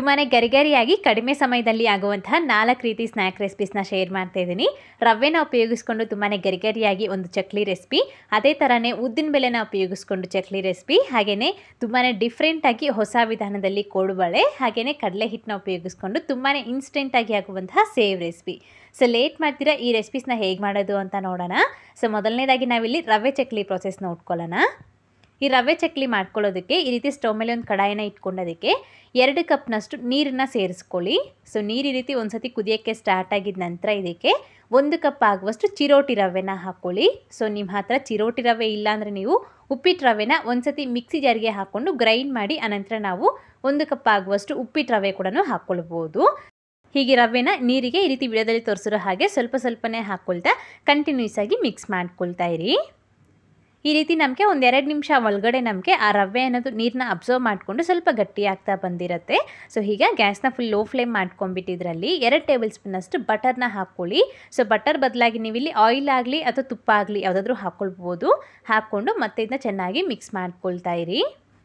ತುಂಬಾ ಗರಿಗರಿಯಾಗಿ ಕಡಿಮೆ ಸಮಯದಲ್ಲಿ ಆಗುವಂತಹ ನಾಲ್ಕು ರೀತಿ ಸ್ನ್ಯಾಕ್ ರೆಸಿಪೀಸ್ನ ಶೇರ್ ಮಾಡ್ತಾ ಇದ್ದೀನಿ. ರವೆನ ಉಪಯೋಗಿಸ್ಕೊಂಡು ತುಂಬಾ ಗರಿಗರಿಯಾಗಿ ಒಂದು ಚಕ್ಲಿ ರೆಸಿಪಿ ಅದೇ ಥರನೇ ಉದ್ದಿನ ಬೆಲೆನ ಉಪಯೋಗಿಸ್ಕೊಂಡು ಚಕ್ಲಿ ರೆಸಿಪಿ ಹಾಗೆಯೇ ತುಂಬಾ ಡಿಫ್ರೆಂಟಾಗಿ ಹೊಸ ವಿಧಾನದಲ್ಲಿ ಕೋಡುಬಳೆ ಹಾಗೆಯೇ ಕಡಲೆ ಹಿಟ್ಟನ್ನ ಉಪಯೋಗಿಸ್ಕೊಂಡು ತುಂಬಾ ಇನ್ಸ್ಟೆಂಟಾಗಿ ಆಗುವಂತಹ ಸೇವ್ ರೆಸಿಪಿ ಸೊ ಲೇಟ್ ಮಾಡ್ತೀರಾ, ಈ ರೆಸಿಪೀಸ್ನ ಹೇಗೆ ಮಾಡೋದು ಅಂತ ನೋಡೋಣ. ಸೊ ಮೊದಲನೇದಾಗಿ ನಾವಿಲ್ಲಿ ರವೆ ಚಕ್ಲಿ ಪ್ರೊಸೆಸ್ ನೋಡ್ಕೊಳ್ಳೋಣ. ಈ ರವೆ ಚಕ್ಲಿ ಮಾಡ್ಕೊಳ್ಳೋದಕ್ಕೆ ಈ ರೀತಿ ಸ್ಟವ್ ಮೇಲೆ ಒಂದು ಕಡಾಯಿನ ಇಟ್ಕೊಂಡೋದಕ್ಕೆ ಎರಡು ಕಪ್ನಷ್ಟು ನೀರನ್ನು ಸೇರಿಸ್ಕೊಳ್ಳಿ. ಸೊ ನೀರು ಈ ರೀತಿ ಒಂದು ಸತಿ ಕುದಿಯೋಕ್ಕೆ ಸ್ಟಾರ್ಟ್ ಆಗಿದ ನಂತರ ಇದಕ್ಕೆ ಒಂದು ಕಪ್ ಆಗುವಷ್ಟು ಚಿರೋಟಿ ರವೆನ ಹಾಕ್ಕೊಳ್ಳಿ. ಸೊ ನಿಮ್ಮ ಹತ್ರ ಚಿರೋಟಿ ರವೆ ಇಲ್ಲ ಅಂದರೆ ನೀವು ಉಪ್ಪಿಟ್ಟು ರವೆನ ಒಂದು ಸತಿ ಮಿಕ್ಸಿ ಜಾರಿಗೆ ಹಾಕ್ಕೊಂಡು ಗ್ರೈಂಡ್ ಮಾಡಿ ಆನಂತರ ನಾವು ಒಂದು ಕಪ್ ಆಗುವಷ್ಟು ಉಪ್ಪಿಟ್ಟು ರವೆ ಕೂಡ ಹಾಕ್ಕೊಳ್ಬೋದು ಹೀಗೆ ರವೆನ ನೀರಿಗೆ ಈ ರೀತಿ ವಿಡಿಯೋದಲ್ಲಿ ತೋರಿಸಿರೋ ಹಾಗೆ ಸ್ವಲ್ಪ ಸ್ವಲ್ಪನೇ ಹಾಕ್ಕೊಳ್ತಾ ಕಂಟಿನ್ಯೂಸ್ ಆಗಿ ಮಿಕ್ಸ್ ಮಾಡ್ಕೊಳ್ತಾ ಇರಿ. ಈ ರೀತಿ ನಮಗೆ ಒಂದೆರಡು ನಿಮಿಷ ಒಳಗಡೆ ನಮಗೆ ಆ ರವೆ ಅನ್ನೋದು ನೀರನ್ನ ಅಬ್ಸರ್ವ್ ಮಾಡಿಕೊಂಡು ಸ್ವಲ್ಪ ಗಟ್ಟಿ ಆಗ್ತಾ ಬಂದಿರುತ್ತೆ. ಸೊ ಹೀಗೆ ಗ್ಯಾಸ್ನ ಫುಲ್ ಲೋ ಫ್ಲೇಮ್ ಮಾಡ್ಕೊಂಬಿಟ್ಟಿದ್ರಲ್ಲಿ ಎರಡು ಟೇಬಲ್ ಸ್ಪೂನಷ್ಟು ಬಟರ್ನ ಹಾಕ್ಕೊಳ್ಳಿ. ಸೊ ಬಟರ್ ಬದಲಾಗಿ ನೀವಿಲ್ಲಿ ಆಯಿಲ್ ಆಗಲಿ ಅಥವಾ ತುಪ್ಪ ಆಗಲಿ ಯಾವುದಾದ್ರೂ ಹಾಕ್ಕೊಳ್ಬೋದು. ಹಾಕ್ಕೊಂಡು ಮತ್ತೆ ಇದನ್ನ ಚೆನ್ನಾಗಿ ಮಿಕ್ಸ್ ಮಾಡ್ಕೊಳ್ತಾ ಇರಿ.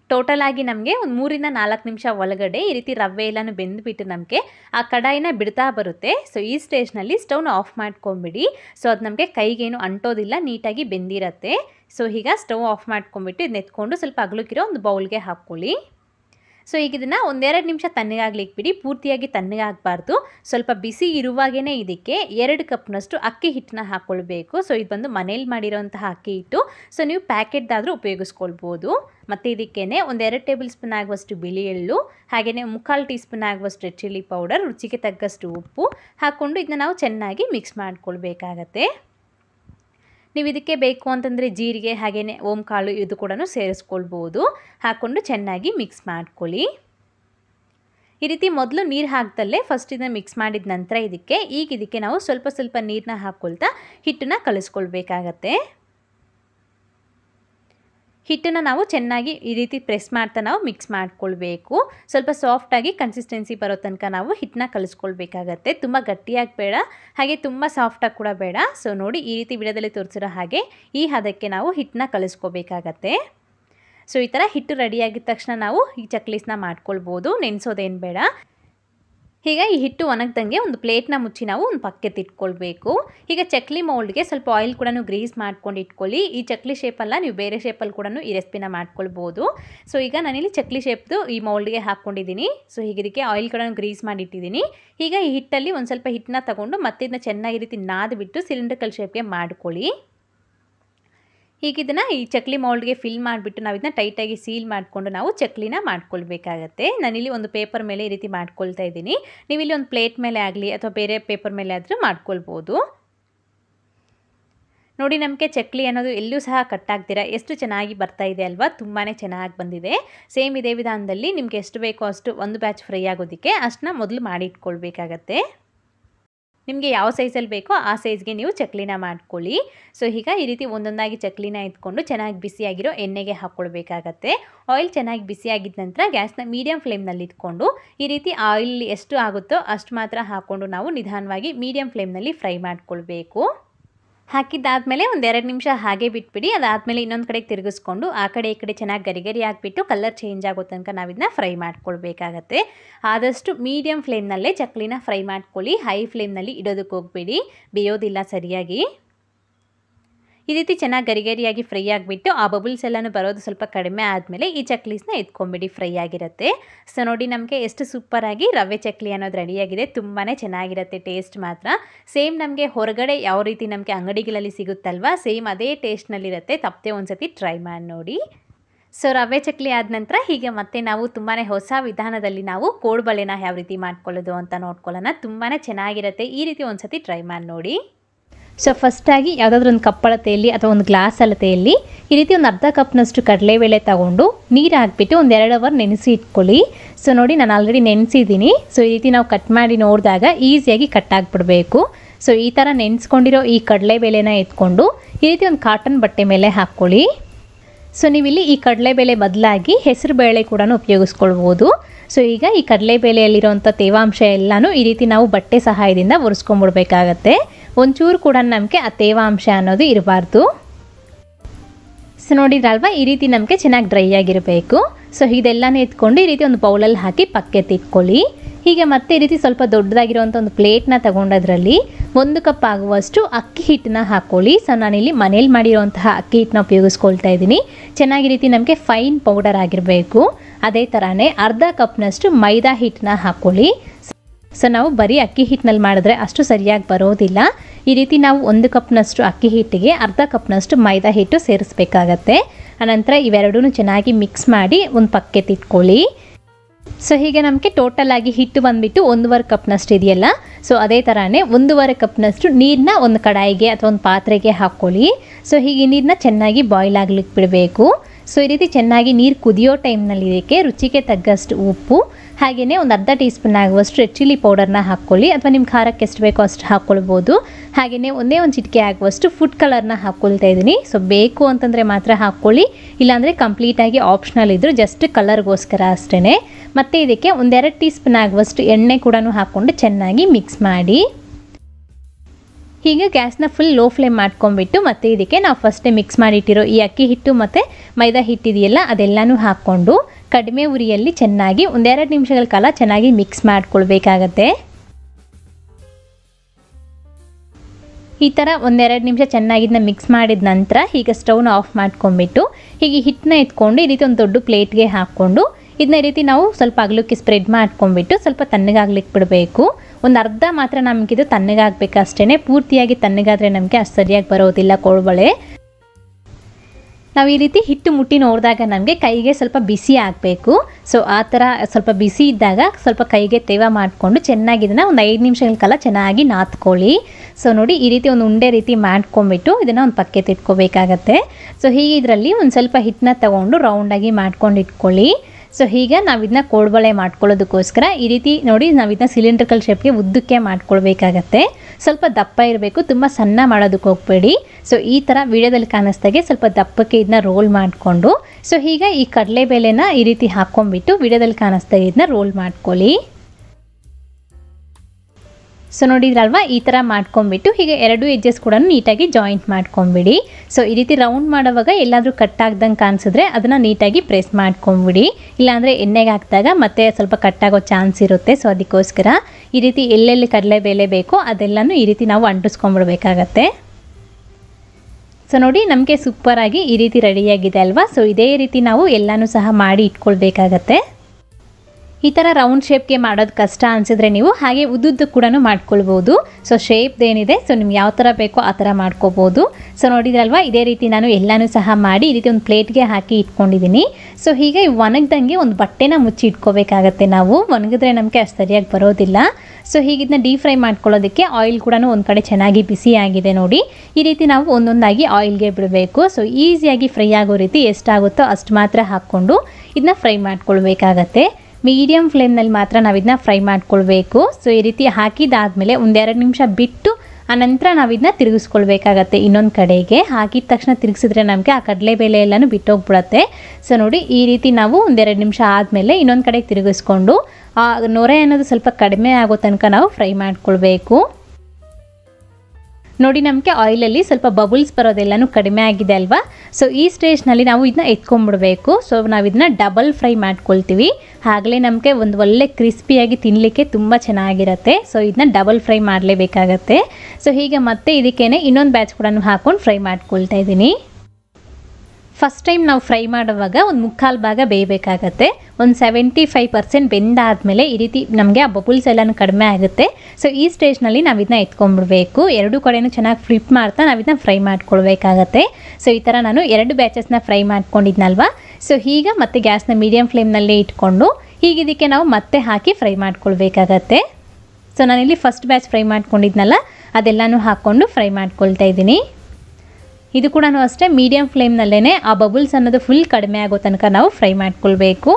ಟೋಟಲ್ ಆಗಿ ನಮಗೆ ಒಂದು ಮೂರಿಂದ ನಾಲ್ಕು ನಿಮಿಷ ಒಳಗಡೆ ಈ ರೀತಿ ರವೆ ಎಲ್ಲನೂ ಬೆಂದುಬಿಟ್ಟು ನಮಗೆ ಆ ಕಡಾಯಿನ ಬಿಡ್ತಾ ಬರುತ್ತೆ. ಸೊ ಈ ಸ್ಟೇಜ್ನಲ್ಲಿ ಸ್ಟೌನ್ ಆಫ್ ಮಾಡ್ಕೊಂಬಿಡಿ ಸೊ ಅದು ನಮಗೆ ಕೈಗೇನು ಅಂಟೋದಿಲ್ಲ, ನೀಟಾಗಿ ಬೆಂದಿರತ್ತೆ. ಸೊ ಈಗ ಸ್ಟವ್ ಆಫ್ ಮಾಡ್ಕೊಂಬಿಟ್ಟು ಇದನ್ನ ಎತ್ಕೊಂಡು ಸ್ವಲ್ಪ ಅಗಲಕ್ಕಿರೋ ಒಂದು ಬೌಲ್ಗೆ ಹಾಕ್ಕೊಳ್ಳಿ. ಸೊ ಈಗ ಇದನ್ನು ಒಂದೆರಡು ನಿಮಿಷ ತಣ್ಣಗಾಗ್ಲಿಕ್ಕೆ ಬಿಡಿ ಪೂರ್ತಿಯಾಗಿ ತಣ್ಣಗಾಗಬಾರ್ದು. ಸ್ವಲ್ಪ ಬಿಸಿ ಇರುವಾಗೇ ಇದಕ್ಕೆ ಎರಡು ಕಪ್ನಷ್ಟು ಅಕ್ಕಿ ಹಿಟ್ಟನ್ನ ಹಾಕ್ಕೊಳ್ಬೇಕು ಸೊ ಇದು ಬಂದು ಮನೇಲಿ ಮಾಡಿರೋಂತಹ ಅಕ್ಕಿ ಹಿಟ್ಟು. ಸೊ ನೀವು ಪ್ಯಾಕೆಟ್ದಾದರೂ ಉಪಯೋಗಿಸ್ಕೊಳ್ಬೋದು. ಮತ್ತು ಇದಕ್ಕೇ ಒಂದೆರಡು ಟೇಬಲ್ ಸ್ಪೂನ್ ಆಗುವಷ್ಟು ಬಿಳಿ ಎಳ್ಳು ಹಾಗೆಯೇ ಮುಕ್ಕಾಲು ಟೀ ಸ್ಪೂನ್ ಆಗುವಷ್ಟು ಚಿಲ್ಲಿ ಪೌಡರ್, ರುಚಿಗೆ ತಕ್ಕಷ್ಟು ಉಪ್ಪು ಹಾಕ್ಕೊಂಡು ಇದನ್ನ ನಾವು ಚೆನ್ನಾಗಿ ಮಿಕ್ಸ್ ಮಾಡ್ಕೊಳ್ಬೇಕಾಗತ್ತೆ. ನೀವು ಇದಕ್ಕೆ ಬೇಕು ಅಂತಂದರೆ ಜೀರಿಗೆ ಹಾಗೆಯೇ ಓಂಕಾಳು ಇದು ಕೂಡ ಸೇರಿಸ್ಕೊಳ್ಬೋದು. ಹಾಕ್ಕೊಂಡು ಚೆನ್ನಾಗಿ ಮಿಕ್ಸ್ ಮಾಡ್ಕೊಳ್ಳಿ. ಈ ರೀತಿ ಮೊದಲು ನೀರು ಹಾಕ್ದಲ್ಲೇ ಫಸ್ಟ್ ಇದನ್ನು ಮಿಕ್ಸ್ ಮಾಡಿದ ನಂತರ ಇದಕ್ಕೆ, ಈಗ ಇದಕ್ಕೆ ನಾವು ಸ್ವಲ್ಪ ಸ್ವಲ್ಪ ನೀರನ್ನ ಹಾಕ್ಕೊಳ್ತಾ ಹಿಟ್ಟನ್ನ ಕಲಿಸ್ಕೊಳ್ಬೇಕಾಗತ್ತೆ. ಹಿಟ್ಟನ್ನು ನಾವು ಚೆನ್ನಾಗಿ ಈ ರೀತಿ ಪ್ರೆಸ್ ಮಾಡ್ತಾ ನಾವು ಮಿಕ್ಸ್ ಮಾಡ್ಕೊಳ್ಬೇಕು. ಸ್ವಲ್ಪ ಸಾಫ್ಟಾಗಿ ಕನ್ಸಿಸ್ಟೆನ್ಸಿ ಬರೋ ತನಕ ನಾವು ಹಿಟ್ಟನ್ನ ಕಲಿಸ್ಕೊಳ್ಬೇಕಾಗತ್ತೆ. ತುಂಬ ಗಟ್ಟಿಯಾಗಿ ಬೇಡ, ಹಾಗೆ ತುಂಬ ಸಾಫ್ಟಾಗಿ ಕೂಡ ಬೇಡ. ಸೊ ನೋಡಿ ಈ ರೀತಿ ವಿಡಿಯೋದಲ್ಲಿ ತೋರಿಸಿರೋ ಹಾಗೆ ಈ ಹದಕ್ಕೆ ನಾವು ಹಿಟ್ಟನ್ನ ಕಲಿಸ್ಕೋಬೇಕಾಗತ್ತೆ. ಸೊ ಈ ಥರ ಹಿಟ್ಟು ರೆಡಿಯಾಗಿದ ತಕ್ಷಣ ನಾವು ಈ ಚಕ್ಲೀಸ್ನ ಮಾಡ್ಕೊಳ್ಬೋದು. ನೆನೆಸೋದೇನು ಬೇಡ. ಈಗ ಈ ಹಿಟ್ಟು ಒಣಗ್ದಂಗೆ ಒಂದು ಪ್ಲೇಟ್ನ ಮುಚ್ಚಿ ನಾವು ಒಂದು ಪಕ್ಕಕ್ಕೆ ತಿಟ್ಕೊಳ್ಬೇಕು ಈಗ ಚಕ್ಲಿ ಮೌಲ್ಡ್ಗೆ ಸ್ವಲ್ಪ ಆಯಿಲ್ ಕೂಡ ಗ್ರೀಸ್ ಮಾಡ್ಕೊಂಡು ಇಟ್ಕೊಳ್ಳಿ. ಈ ಚಕ್ಲಿ ಶೇಪಲ್ಲ ನೀವು ಬೇರೆ ಶೇಪಲ್ಲಿ ಕೂಡ ಈ ರೆಸಿಪಿನ ಮಾಡ್ಕೊಳ್ಬೋದು. ಸೊ ಈಗ ನಾನಿಲ್ಲಿ ಚಕ್ಲಿ ಶೇಪ್ದು ಈ ಮೌಲ್ಡ್ಗೆ ಹಾಕ್ಕೊಂಡಿದ್ದೀನಿ. ಸೊ ಹೀಗೆ ಇದಕ್ಕೆ ಆಯಿಲ್ ಕೂಡ ಗ್ರೀಸ್ ಮಾಡಿ ಇಟ್ಟಿದ್ದೀನಿ ಈಗ ಈ ಹಿಟ್ಟಲ್ಲಿ ಒಂದು ಸ್ವಲ್ಪ ಹಿಟ್ಟನ್ನ ತಗೊಂಡು ಮತ್ತೆ ಚೆನ್ನಾಗಿ ರೀತಿ ನಾದ್ಬಿಟ್ಟು ಸಿಲಿಂಡ್ರಿಕಲ್ ಶೇಪ್ಗೆ ಮಾಡ್ಕೊಳ್ಳಿ. ಈಗ ಇದನ್ನು ಈ ಚಕ್ಲಿ ಮೌಲ್ಡ್ಗೆ ಫಿಲ್ ಮಾಡಿಬಿಟ್ಟು ನಾವು ಇದನ್ನ ಟೈಟಾಗಿ ಸೀಲ್ ಮಾಡಿಕೊಂಡು ನಾವು ಚಕ್ಲಿನ ಮಾಡ್ಕೊಳ್ಬೇಕಾಗತ್ತೆ. ನಾನಿಲ್ಲಿ ಒಂದು ಪೇಪರ್ ಮೇಲೆ ಈ ರೀತಿ ಮಾಡ್ಕೊಳ್ತಾ ಇದ್ದೀನಿ. ನೀವು ಇಲ್ಲಿ ಒಂದು ಪ್ಲೇಟ್ ಮೇಲೆ ಆಗಲಿ ಅಥವಾ ಬೇರೆ ಪೇಪರ್ ಮೇಲೆ ಆದರೂ ಮಾಡ್ಕೊಳ್ಬೋದು. ನೋಡಿ ನಮಗೆ ಚಕ್ಲಿ ಅನ್ನೋದು ಎಲ್ಲೂ ಸಹ ಕಟ್ಟಾಗ್ತೀರಾ ಎಷ್ಟು ಚೆನ್ನಾಗಿ ಬರ್ತಾ ಇದೆ ಅಲ್ವಾ? ತುಂಬಾ ಚೆನ್ನಾಗಿ ಬಂದಿದೆ. ಸೇಮ್ ಇದೇ ವಿಧಾನದಲ್ಲಿ ನಿಮಗೆ ಎಷ್ಟು ಬೇಕೋ ಅಷ್ಟು ಒಂದು ಬ್ಯಾಚ್ ಫ್ರೈ ಆಗೋದಕ್ಕೆ ಅಷ್ಟನ್ನ ಮೊದಲು ಮಾಡಿ ಇಟ್ಕೊಳ್ಬೇಕಾಗತ್ತೆ. ನಿಮಗೆ ಯಾವ ಸೈಜಲ್ಲಿ ಬೇಕೋ ಆ ಸೈಜ್ಗೆ ನೀವು ಚಕ್ಲಿನ ಮಾಡ್ಕೊಳ್ಳಿ. ಸೊ, ಈಗ ಈ ರೀತಿ ಒಂದೊಂದಾಗಿ ಚಕ್ಲಿನ ಇಟ್ಕೊಂಡು ಚೆನ್ನಾಗಿ ಬಿಸಿಯಾಗಿರೋ ಎಣ್ಣೆಗೆ ಹಾಕ್ಕೊಳ್ಬೇಕಾಗತ್ತೆ. ಆಯಿಲ್ ಚೆನ್ನಾಗಿ ಬಿಸಿಯಾಗಿದ್ದ ನಂತರ ಗ್ಯಾಸ್ನ ಮೀಡಿಯಮ್ ಫ್ಲೇಮ್ನಲ್ಲಿ ಇಟ್ಕೊಂಡು ಈ ರೀತಿ ಆಯಿಲ್ ಎಷ್ಟು ಆಗುತ್ತೋ ಅಷ್ಟು ಮಾತ್ರ ಹಾಕ್ಕೊಂಡು ನಾವು ನಿಧಾನವಾಗಿ ಮೀಡಿಯಂ ಫ್ಲೇಮ್ನಲ್ಲಿ ಫ್ರೈ ಮಾಡ್ಕೊಳ್ಬೇಕು. ಹಾಕಿದ್ದಾದಮೇಲೆ ಒಂದು ಎರಡು ನಿಮಿಷ ಹಾಗೆ ಬಿಟ್ಬಿಡಿ, ಅದಾದಮೇಲೆ ಇನ್ನೊಂದು ಕಡೆಗೆ ತಿರುಗಿಸ್ಕೊಂಡು, ಆ ಕಡೆ ಈ ಕಡೆ ಚೆನ್ನಾಗಿ ಗರಿಗರಿ ಹಾಕಿಬಿಟ್ಟು ಕಲರ್ ಚೇಂಜ್ ಆಗೋ ತನಕ ನಾವು ಇದನ್ನ ಫ್ರೈ ಮಾಡ್ಕೊಳ್ಬೇಕಾಗತ್ತೆ. ಆದಷ್ಟು ಮೀಡಿಯಮ್ ಫ್ಲೇಮ್ನಲ್ಲೇ ಚಕ್ಲಿನ ಫ್ರೈ ಮಾಡ್ಕೊಳ್ಳಿ ಹೈ ಫ್ಲೇಮ್ನಲ್ಲಿ ಇಡೋದಕ್ಕೆ ಹೋಗಬೇಡಿ, ಬೇಯೋದಿಲ್ಲ ಸರಿಯಾಗಿ. ಈ ರೀತಿ ಚೆನ್ನಾಗಿ ಗರಿ ಗರಿಯಾಗಿ ಫ್ರೈ ಆಗಿಬಿಟ್ಟು ಆ ಬಬಲ್ಸ್ ಎಲ್ಲನೂ ಬರೋದು ಸ್ವಲ್ಪ ಕಡಿಮೆ ಆದಮೇಲೆ ಈ ಚಕ್ಲೀಸ್ನ ಎತ್ಕೊಂಬಿಡಿ, ಫ್ರೈ ಆಗಿರುತ್ತೆ. ಸೊ ನೋಡಿ ನಮಗೆ ಎಷ್ಟು ಸೂಪರಾಗಿ ರವೆ ಚಕ್ಲಿ ಅನ್ನೋದು ರೆಡಿಯಾಗಿದೆ ತುಂಬಾ ಚೆನ್ನಾಗಿರುತ್ತೆ ಟೇಸ್ಟ್ ಮಾತ್ರ. ಸೇಮ್ ನಮಗೆ ಹೊರಗಡೆ ಯಾವ ರೀತಿ ನಮಗೆ ಅಂಗಡಿಗಳಲ್ಲಿ ಸಿಗುತ್ತಲ್ವ ಸೇಮ್ ಅದೇ ಟೇಸ್ಟ್ನಲ್ಲಿರುತ್ತೆ ತಪ್ಪದೆ ಒಂದ್ಸತಿ ಟ್ರೈ ಮಾಡಿ ನೋಡಿ. ಸೊ ರವೆ ಚಕ್ಲಿ ಆದ ನಂತರ ಹೀಗೆ ಮತ್ತೆ ನಾವು ತುಂಬಾ ಹೊಸ ವಿಧಾನದಲ್ಲಿ ನಾವು ಕೋಡ್ಬಳೆನ ಯಾವ ರೀತಿ ಮಾಡ್ಕೊಳ್ಳೋದು ಅಂತ ನೋಡ್ಕೊಳ್ಳೋಣ. ತುಂಬಾ ಚೆನ್ನಾಗಿರುತ್ತೆ. ಈ ರೀತಿ ಒಂದ್ಸತಿ ಟ್ರೈ ಮಾಡಿ ನೋಡಿ. ಸೊ ಫಸ್ಟಾಗಿ ಯಾವುದಾದ್ರೂ ಒಂದು ಕಪ್ಪಳತೆಯಲ್ಲಿ ಅಥವಾ ಒಂದು ಗ್ಲಾಸ್ ಅಳತೆಯಲ್ಲಿ ಈ ರೀತಿ ಒಂದು ಅರ್ಧ ಕಪ್ನಷ್ಟು ಕಡಲೆಬೇಳೆ ತಗೊಂಡು ನೀರು ಹಾಕಿಬಿಟ್ಟು ಒಂದು ಎರಡು ಅವರ್ ನೆನೆಸಿ ಇಟ್ಕೊಳ್ಳಿ. ಸೊ ನೋಡಿ ನಾನು ಆಲ್ರೆಡಿ ನೆನೆಸಿದ್ದೀನಿ. ಸೊ ಈ ರೀತಿ ನಾವು ಕಟ್ ಮಾಡಿ ನೋಡಿದಾಗ ಈಸಿಯಾಗಿ ಕಟ್ ಆಗಿಬಿಡಬೇಕು. ಸೊ ಈ ಥರ ನೆನೆಸ್ಕೊಂಡಿರೋ ಈ ಕಡಲೆಬೇಳೆನ ಎತ್ಕೊಂಡು ಈ ರೀತಿ ಒಂದು ಕಾಟನ್ ಬಟ್ಟೆ ಮೇಲೆ ಹಾಕ್ಕೊಳ್ಳಿ. ಸೊ ನೀವಿಲ್ಲಿ ಈ ಕಡಲೆಬೇಳೆ ಬದಲಾಗಿ ಹೆಸರು ಬೇಳೆ ಕೂಡ ಉಪಯೋಗಿಸ್ಕೊಳ್ಬೋದು. ಸೊ ಈಗ ಈ ಕಡಲೆಬೇಳೆಯಲ್ಲಿರುವಂಥ ತೇವಾಂಶ ಎಲ್ಲನೂ ಈ ರೀತಿ ನಾವು ಬಟ್ಟೆ ಸಹಾಯದಿಂದ ಒರೆಸ್ಕೊಂಡ್ಬಿಡ್ಬೇಕಾಗತ್ತೆ ಒಂಚೂರು ಕೂಡ ನಮಗೆ ಆ ತೇವಾಂಶ ಅನ್ನೋದು ಇರಬಾರ್ದು. ಸೊ ನೋಡಿದ್ರಲ್ವಾ ಈ ರೀತಿ ನಮಗೆ ಚೆನ್ನಾಗಿ ಡ್ರೈ ಆಗಿರಬೇಕು. ಸೊ ಇದೆಲ್ಲನೂ ಎತ್ಕೊಂಡು ಈ ರೀತಿ ಒಂದು ಬೌಲಲ್ಲಿ ಹಾಕಿ ಪಕ್ಕೆ ಇಟ್ಕೊಳ್ಳಿ ಹೀಗೆ ಮತ್ತೆ ಈ ರೀತಿ ಸ್ವಲ್ಪ ದೊಡ್ಡದಾಗಿರುವಂಥ ಒಂದು ಪ್ಲೇಟ್ನ ತಗೊಂಡದ್ರಲ್ಲಿ ಒಂದು ಕಪ್ ಆಗುವಷ್ಟು ಅಕ್ಕಿ ಹಿಟ್ಟನ್ನ ಹಾಕ್ಕೊಳ್ಳಿ ಸೊ ನಾನಿಲ್ಲಿ ಮನೇಲಿ ಮಾಡಿರುವಂತಹ ಅಕ್ಕಿ ಹಿಟ್ಟನ್ನ ಉಪಯೋಗಿಸ್ಕೊಳ್ತಾ ಇದ್ದೀನಿ. ಚೆನ್ನಾಗಿ ರೀತಿ ನಮಗೆ ಫೈನ್ ಪೌಡರ್ ಆಗಿರಬೇಕು. ಅದೇ ಥರನೇ ಅರ್ಧ ಕಪ್ನಷ್ಟು ಮೈದಾ ಹಿಟ್ಟನ್ನ ಹಾಕ್ಕೊಳ್ಳಿ ಸೊ ನಾವು ಬರೀ ಅಕ್ಕಿ ಹಿಟ್ಟಿನಲ್ಲಿ ಮಾಡಿದ್ರೆ ಅಷ್ಟು ಸರಿಯಾಗಿ ಬರೋದಿಲ್ಲ. ಈ ರೀತಿ ನಾವು ಒಂದು ಕಪ್ನಷ್ಟು ಅಕ್ಕಿ ಹಿಟ್ಟಿಗೆ ಅರ್ಧ ಕಪ್ನಷ್ಟು ಮೈದಾ ಹಿಟ್ಟು ಸೇರಿಸ್ಬೇಕಾಗತ್ತೆ. ಆನಂತರ ಇವೆರಡೂ ಚೆನ್ನಾಗಿ ಮಿಕ್ಸ್ ಮಾಡಿ ಒಂದು ಪಕ್ಕೆ ತಿಟ್ಕೊಳ್ಳಿ ಸೊ ಹೀಗೆ ನಮಗೆ ಟೋಟಲ್ ಆಗಿ ಹಿಟ್ಟು ಬಂದುಬಿಟ್ಟು ಒಂದೂವರೆ ಕಪ್ನಷ್ಟು ಇದೆಯಲ್ಲ? ಸೊ ಅದೇ ಥರನೇ ಒಂದೂವರೆ ಕಪ್ನಷ್ಟು ನೀರನ್ನ ಒಂದು ಕಡಾಯಿಗೆ ಅಥವಾ ಒಂದು ಪಾತ್ರೆಗೆ ಹಾಕ್ಕೊಳ್ಳಿ. ಸೊ ಹೀಗೆ ನೀರನ್ನ ಚೆನ್ನಾಗಿ ಬಾಯ್ಲ್ ಆಗ್ಲಿಕ್ಕೆ ಬಿಡಬೇಕು ಸೊ ಈ ರೀತಿ ಚೆನ್ನಾಗಿ ನೀರು ಕುದಿಯೋ ಟೈಮ್ನಲ್ಲಿ ಇದಕ್ಕೆ ರುಚಿಗೆ ತಗ್ಗಷ್ಟು ಉಪ್ಪು ಹಾಗೆಯೇ ಒಂದು ಅರ್ಧ ಟೀ ಸ್ಪೂನ್ ಆಗುವಷ್ಟು ರೆಡ್ ಚಿಲ್ಲಿ ಪೌಡರ್ನ ಹಾಕ್ಕೊಳ್ಳಿ ಅಥವಾ ನಿಮ್ಮ ಖಾರಕ್ಕೆ ಎಷ್ಟು ಬೇಕೋ ಅಷ್ಟು ಹಾಕ್ಕೊಳ್ಬೋದು. ಹಾಗೆಯೇ ಒಂದೇ ಒಂದು ಚಿಟಿಕೆ ಆಗುವಷ್ಟು ಫುಡ್ ಕಲರ್ನ ಹಾಕ್ಕೊಳ್ತಾ ಇದ್ದೀನಿ. ಸೊ ಬೇಕು ಅಂತಂದರೆ ಮಾತ್ರ ಹಾಕ್ಕೊಳ್ಳಿ. ಇಲ್ಲಾಂದರೆ ಕಂಪ್ಲೀಟಾಗಿ ಆಪ್ಷನಲ್ ಇದ್ದರು ಜಸ್ಟ್ ಕಲರ್ಗೋಸ್ಕರ ಅಷ್ಟೇ ಮತ್ತು ಇದಕ್ಕೆ ಒಂದೆರಡು ಟೀ ಸ್ಪೂನ್ ಆಗುವಷ್ಟು ಎಣ್ಣೆ ಕೂಡ ಹಾಕ್ಕೊಂಡು ಚೆನ್ನಾಗಿ ಮಿಕ್ಸ್ ಮಾಡಿ. ಹೀಗೆ ಗ್ಯಾಸ್ನ ಫುಲ್ ಲೋ ಫ್ಲೇಮ್ ಮಾಡ್ಕೊಂಡ್ಬಿಟ್ಟು ಮತ್ತು ಇದಕ್ಕೆ ನಾವು ಫಸ್ಟೇ ಮಿಕ್ಸ್ ಮಾಡಿಟ್ಟಿರೋ ಈ ಅಕ್ಕಿ ಹಿಟ್ಟು ಮತ್ತು ಮೈದಾ ಹಿಟ್ಟಿದೆಯಲ್ಲ ಅದೆಲ್ಲನೂ ಹಾಕ್ಕೊಂಡು ಕಡಿಮೆ ಉರಿಯಲ್ಲಿ ಚೆನ್ನಾಗಿ ಒಂದೆರಡು ನಿಮಿಷಗಳ ಕಾಲ ಚೆನ್ನಾಗಿ ಮಿಕ್ಸ್ ಮಾಡ್ಕೊಳ್ಬೇಕಾಗತ್ತೆ. ಈ ಥರ ಒಂದೆರಡು ನಿಮಿಷ ಚೆನ್ನಾಗಿ ಇದನ್ನ ಮಿಕ್ಸ್ ಮಾಡಿದ ನಂತರ ಈಗ ಸ್ಟವ್ನ ಆಫ್ ಮಾಡ್ಕೊಂಡ್ಬಿಟ್ಟು ಹೀಗೆ ಹಿಟ್ಟನ್ನ ಎತ್ಕೊಂಡು ಈ ರೀತಿ ಒಂದು ದೊಡ್ಡ ಪ್ಲೇಟ್ಗೆ ಹಾಕ್ಕೊಂಡು ಇದನ್ನ ಈ ರೀತಿ ನಾವು ಸ್ವಲ್ಪ ಅಗಲಕ್ಕೆ ಸ್ಪ್ರೆಡ್ ಮಾಡ್ಕೊಂಡ್ಬಿಟ್ಟು ಸ್ವಲ್ಪ ತಣ್ಣಗಾಗ್ಲಿಕ್ಕೆ ಬಿಡಬೇಕು. ಒಂದು ಅರ್ಧ ಮಾತ್ರ ನಮಗಿದು ತಣ್ಣಗಾಗಬೇಕಷ್ಟೇ ಪೂರ್ತಿಯಾಗಿ ತಣ್ಣಗಾದರೆ ನಮಗೆ ಅಷ್ಟು ಸರಿಯಾಗಿ ಬರೋದಿಲ್ಲ ಕೋಳ್ಬಳೆ. ನಾವು ಈ ರೀತಿ ಹಿಟ್ಟು ಮುಟ್ಟಿ ನೋಡಿದಾಗ ನಮಗೆ ಕೈಗೆ ಸ್ವಲ್ಪ ಬಿಸಿ ಆಗಬೇಕು. ಸೊ ಆ ಥರ ಸ್ವಲ್ಪ ಬಿಸಿ ಇದ್ದಾಗ ಸ್ವಲ್ಪ ಕೈಗೆ ತೇವ ಮಾಡಿಕೊಂಡು ಚೆನ್ನಾಗಿ ಇದನ್ನು ಒಂದು ಐದು ನಿಮಿಷಗಳ ಕಾಲ ಚೆನ್ನಾಗಿ ನಾತ್ಕೊಳ್ಳಿ. ಸೊ ನೋಡಿ ಈ ರೀತಿ ಒಂದು ಉಂಡೆ ರೀತಿ ಮಾಡ್ಕೊಂಬಿಟ್ಟು ಇದನ್ನು ಒಂದು ಪಕ್ಕೆ ತಿಟ್ಕೋಬೇಕಾಗತ್ತೆ ಸೊ ಹೀಗೆ ಇದರಲ್ಲಿ ಒಂದು ಸ್ವಲ್ಪ ಹಿಟ್ಟನ್ನ ತಗೊಂಡು ರೌಂಡಾಗಿ ಮಾಡ್ಕೊಂಡು ಇಟ್ಕೊಳ್ಳಿ. ಸೊ ಹೀಗೆ ನಾವು ಇದನ್ನ ಕೋಡ್ಬಳೆ ಮಾಡ್ಕೊಳ್ಳೋದಕ್ಕೋಸ್ಕರ ಈ ರೀತಿ ನೋಡಿ ನಾವು ಇದನ್ನ ಸಿಲಿಂಡ್ರಿಕಲ್ ಶೇಪ್ಗೆ ಉದ್ದಕ್ಕೆ ಮಾಡ್ಕೊಳ್ಬೇಕಾಗತ್ತೆ. ಸ್ವಲ್ಪ ದಪ್ಪ ಇರಬೇಕು, ತುಂಬ ಸಣ್ಣ ಮಾಡೋದಕ್ಕೆ ಹೋಗಬೇಡಿ. ಸೊ ಈ ಥರ ವಿಡಿಯೋದಲ್ಲಿ ಕಾಣಿಸ್ದಾಗೆ ಸ್ವಲ್ಪ ದಪ್ಪಕ್ಕೆ ಇದನ್ನ ರೋಲ್ ಮಾಡಿಕೊಂಡು. ಸೊ ಹೀಗೆ ಈ ಕಡಲೆಬೇಳೆನ ಈ ರೀತಿ ಹಾಕ್ಕೊಂಡ್ಬಿಟ್ಟು ವಿಡಿಯೋದಲ್ಲಿ ಕಾಣಿಸ್ದಾಗೆ ಇದನ್ನ ರೋಲ್ ಮಾಡ್ಕೊಳ್ಳಿ. ಸೊ ನೋಡಿದ್ರಲ್ವಾ? ಈ ಥರ ಮಾಡ್ಕೊಂಬಿಟ್ಟು ಹೀಗೆ ಎರಡು ಎಜ್ಜಸ್ ಕೂಡ ನೀಟಾಗಿ ಜಾಯಿಂಟ್ ಮಾಡ್ಕೊಂಬಿಡಿ ಸೊ ಈ ರೀತಿ ರೌಂಡ್ ಮಾಡುವಾಗ ಎಲ್ಲಾದರೂ ಕಟ್ ಆಗ್ದಂಗೆ ಕಾಣಿಸಿದ್ರೆ ಅದನ್ನು ನೀಟಾಗಿ ಪ್ರೆಸ್ ಮಾಡ್ಕೊಂಬಿಡಿ ಇಲ್ಲಾಂದರೆ ಎಣ್ಣೆಗೆ ಹಾಕಿದಾಗ ಮತ್ತೆ ಸ್ವಲ್ಪ ಕಟ್ಟಾಗೋ ಚಾನ್ಸ್ ಇರುತ್ತೆ. ಸೊ ಅದಕ್ಕೋಸ್ಕರ ಈ ರೀತಿ ಎಲ್ಲೆಲ್ಲಿ ಕಡಲೆಬೇಳೆ ಬೇಕೋ ಅದೆಲ್ಲನೂ ಈ ರೀತಿ ನಾವು ಅಂಟಿಸ್ಕೊಂಬಿಡ್ಬೇಕಾಗತ್ತೆ ಸೊ ನೋಡಿ ನಮಗೆ ಸೂಪರಾಗಿ ಈ ರೀತಿ ರೆಡಿಯಾಗಿದೆ ಅಲ್ವಾ? ಸೊ ಇದೇ ರೀತಿ ನಾವು ಎಲ್ಲನೂ ಸಹ ಮಾಡಿ ಇಟ್ಕೊಳ್ಬೇಕಾಗತ್ತೆ. ಈ ಥರ ರೌಂಡ್ ಶೇಪ್ಗೆ ಮಾಡೋದು ಕಷ್ಟ ಅನಿಸಿದ್ರೆ ನೀವು ಹಾಗೆ ಉದ್ದುದ್ದು ಕೂಡ ಮಾಡ್ಕೊಳ್ಬೋದು. ಸೊ ಶೇಪ್ದೇನಿದೆ ಸೊ ನಿಮ್ಗೆ ಯಾವ ಥರ ಬೇಕೋ ಆ ಥರ ಮಾಡ್ಕೋಬೋದು. ಸೊ ನೋಡಿದ್ರಲ್ವಾ? ಇದೇ ರೀತಿ ನಾನು ಎಲ್ಲನೂ ಸಹ ಮಾಡಿ ಈ ರೀತಿ ಒಂದು ಪ್ಲೇಟ್ಗೆ ಹಾಕಿ ಇಟ್ಕೊಂಡಿದ್ದೀನಿ ಸೊ ಹೀಗೆ ಒಣಗ್ದಂಗೆ ಒಂದು ಬಟ್ಟೆನ ಮುಚ್ಚಿ ಇಟ್ಕೋಬೇಕಾಗತ್ತೆ ನಾವು. ಒಣಗಿದ್ರೆ ನಮಗೆ ಅಷ್ಟು ಸರಿಯಾಗಿ ಬರೋದಿಲ್ಲ. ಸೊ ಹೀಗಿದನ್ನ ಡೀಪ್ ಫ್ರೈ ಮಾಡ್ಕೊಳ್ಳೋದಕ್ಕೆ ಆಯಿಲ್ ಕೂಡ ಒಂದು ಕಡೆ ಚೆನ್ನಾಗಿ ಬಿಸಿ ಆಗಿದೆ ನೋಡಿ. ಈ ರೀತಿ ನಾವು ಒಂದೊಂದಾಗಿ ಆಯಿಲ್ಗೆ ಬಿಡಬೇಕು. ಸೊ ಈಸಿಯಾಗಿ ಫ್ರೈ ಆಗೋ ರೀತಿ ಎಷ್ಟಾಗುತ್ತೋ ಅಷ್ಟು ಮಾತ್ರ ಹಾಕ್ಕೊಂಡು ಇದನ್ನ ಫ್ರೈ ಮಾಡ್ಕೊಳ್ಬೇಕಾಗತ್ತೆ. ಮೀಡಿಯಮ್ ಫ್ಲೇಮ್ನಲ್ಲಿ ಮಾತ್ರ ನಾವು ಇದನ್ನ ಫ್ರೈ ಮಾಡ್ಕೊಳ್ಬೇಕು. ಸೊ, ಈ ರೀತಿ ಹಾಕಿದಾದಮೇಲೆ ಒಂದೆರಡು ನಿಮಿಷ ಬಿಟ್ಟು ಆನಂತರ ನಾವು ಇದನ್ನ ತಿರುಗಿಸ್ಕೊಳ್ಬೇಕಾಗತ್ತೆ ಇನ್ನೊಂದು ಕಡೆಗೆ. ಹಾಕಿದ ತಕ್ಷಣ ತಿರುಗಿಸಿದ್ರೆ ನಮಗೆ ಆ ಕಡಲೆಬೇಳೆ ಎಲ್ಲನೂ ಬಿಟ್ಟೋಗ್ಬಿಡತ್ತೆ. ಸೊ, ನೋಡಿ, ಈ ರೀತಿ ನಾವು ಒಂದೆರಡು ನಿಮಿಷ ಆದಮೇಲೆ ಇನ್ನೊಂದು ಕಡೆಗೆ ತಿರುಗಿಸ್ಕೊಂಡು, ಆ ನೊರೆ ಅನ್ನೋದು ಸ್ವಲ್ಪ ಕಡಿಮೆ ಆಗೋ ತನಕ ನಾವು ಫ್ರೈ ಮಾಡ್ಕೊಳ್ಬೇಕು. ನೋಡಿ, ನಮಗೆ ಆಯಿಲಲ್ಲಿ ಸ್ವಲ್ಪ ಬಬಲ್ಸ್ ಬರೋದೆಲ್ಲನೂ ಕಡಿಮೆ ಆಗಿದೆ ಅಲ್ವಾ? ಸೊ ಈ ಸ್ಟೇಜ್ನಲ್ಲಿ ನಾವು ಇದನ್ನ ಎತ್ಕೊಂಡ್ಬಿಡಬೇಕು. ಸೊ ನಾವು ಇದನ್ನ ಡಬಲ್ ಫ್ರೈ ಮಾಡ್ಕೊಳ್ತೀವಿ. ಆಗಲೇ ನಮಗೆ ಒಂದು ಒಳ್ಳೆ ಕ್ರಿಸ್ಪಿಯಾಗಿ ತಿನ್ನಲಿಕ್ಕೆ ತುಂಬ ಚೆನ್ನಾಗಿರುತ್ತೆ. ಸೊ ಇದನ್ನ ಡಬಲ್ ಫ್ರೈ ಮಾಡಲೇಬೇಕಾಗತ್ತೆ. ಸೊ ಹೀಗೆ ಮತ್ತೆ ಇದಕ್ಕೇನೆ ಇನ್ನೊಂದು ಬ್ಯಾಚ್ ಕೂಡ ಹಾಕ್ಕೊಂಡು ಫ್ರೈ ಮಾಡ್ಕೊಳ್ತಾ ಇದ್ದೀನಿ. ಫಸ್ಟ್ ಟೈಮ್ ನಾವು ಫ್ರೈ ಮಾಡುವಾಗ ಒಂದು ಮುಕ್ಕಾಲು ಭಾಗ ಬೇಯಬೇಕಾಗತ್ತೆ. ಒಂದು ಸೆವೆಂಟಿ ಫೈವ್ ಪರ್ಸೆಂಟ್ ಬೆಂದಾದಮೇಲೆ ಈ ರೀತಿ ನಮಗೆ ಆ ಬಬುಲ್ಸ್ ಎಲ್ಲನೂ ಕಡಿಮೆ ಆಗುತ್ತೆ. ಸೊ ಈ ಸ್ಟೇಜ್ನಲ್ಲಿ ನಾವು ಇದನ್ನ ಎತ್ಕೊಂಡ್ಬಿಡ್ಬೇಕು. ಎರಡು ಕಡೆಯೂ ಚೆನ್ನಾಗಿ ಫ್ಲಿಪ್ ಮಾಡ್ತಾ ನಾವು ಇದನ್ನ ಫ್ರೈ ಮಾಡ್ಕೊಳ್ಬೇಕಾಗತ್ತೆ. ಸೊ ಈ ಥರ ನಾನು ಎರಡು ಬ್ಯಾಚಸ್ನ ಫ್ರೈ ಮಾಡ್ಕೊಂಡಿದ್ನಲ್ವ? ಸೊ ಈಗ ಮತ್ತೆ ಗ್ಯಾಸ್ನ ಮೀಡಿಯಮ್ ಫ್ಲೇಮ್ನಲ್ಲೇ ಇಟ್ಕೊಂಡು ಹೀಗೆ ಇದಕ್ಕೆ ನಾವು ಮತ್ತೆ ಹಾಕಿ ಫ್ರೈ ಮಾಡ್ಕೊಳ್ಬೇಕಾಗತ್ತೆ. ಸೊ ನಾನಿಲ್ಲಿ ಫಸ್ಟ್ ಬ್ಯಾಚ್ ಫ್ರೈ ಮಾಡ್ಕೊಂಡಿದ್ನಲ್ಲ, ಅದೆಲ್ಲನೂ ಹಾಕ್ಕೊಂಡು ಫ್ರೈ ಮಾಡ್ಕೊಳ್ತಾ ಇದ್ದೀನಿ. ಇದು ಕೂಡ ಅಷ್ಟೇ ಮೀಡಿಯಂ ಫ್ಲೇಮ್ನಲ್ಲೇ ಆ ಬಬಲ್ಸ್ ಅನ್ನೋದು ಫುಲ್ ಕಡಿಮೆ ಆಗೋ ತನಕ ನಾವು ಫ್ರೈ ಮಾಡ್ಕೊಳ್ಬೇಕು.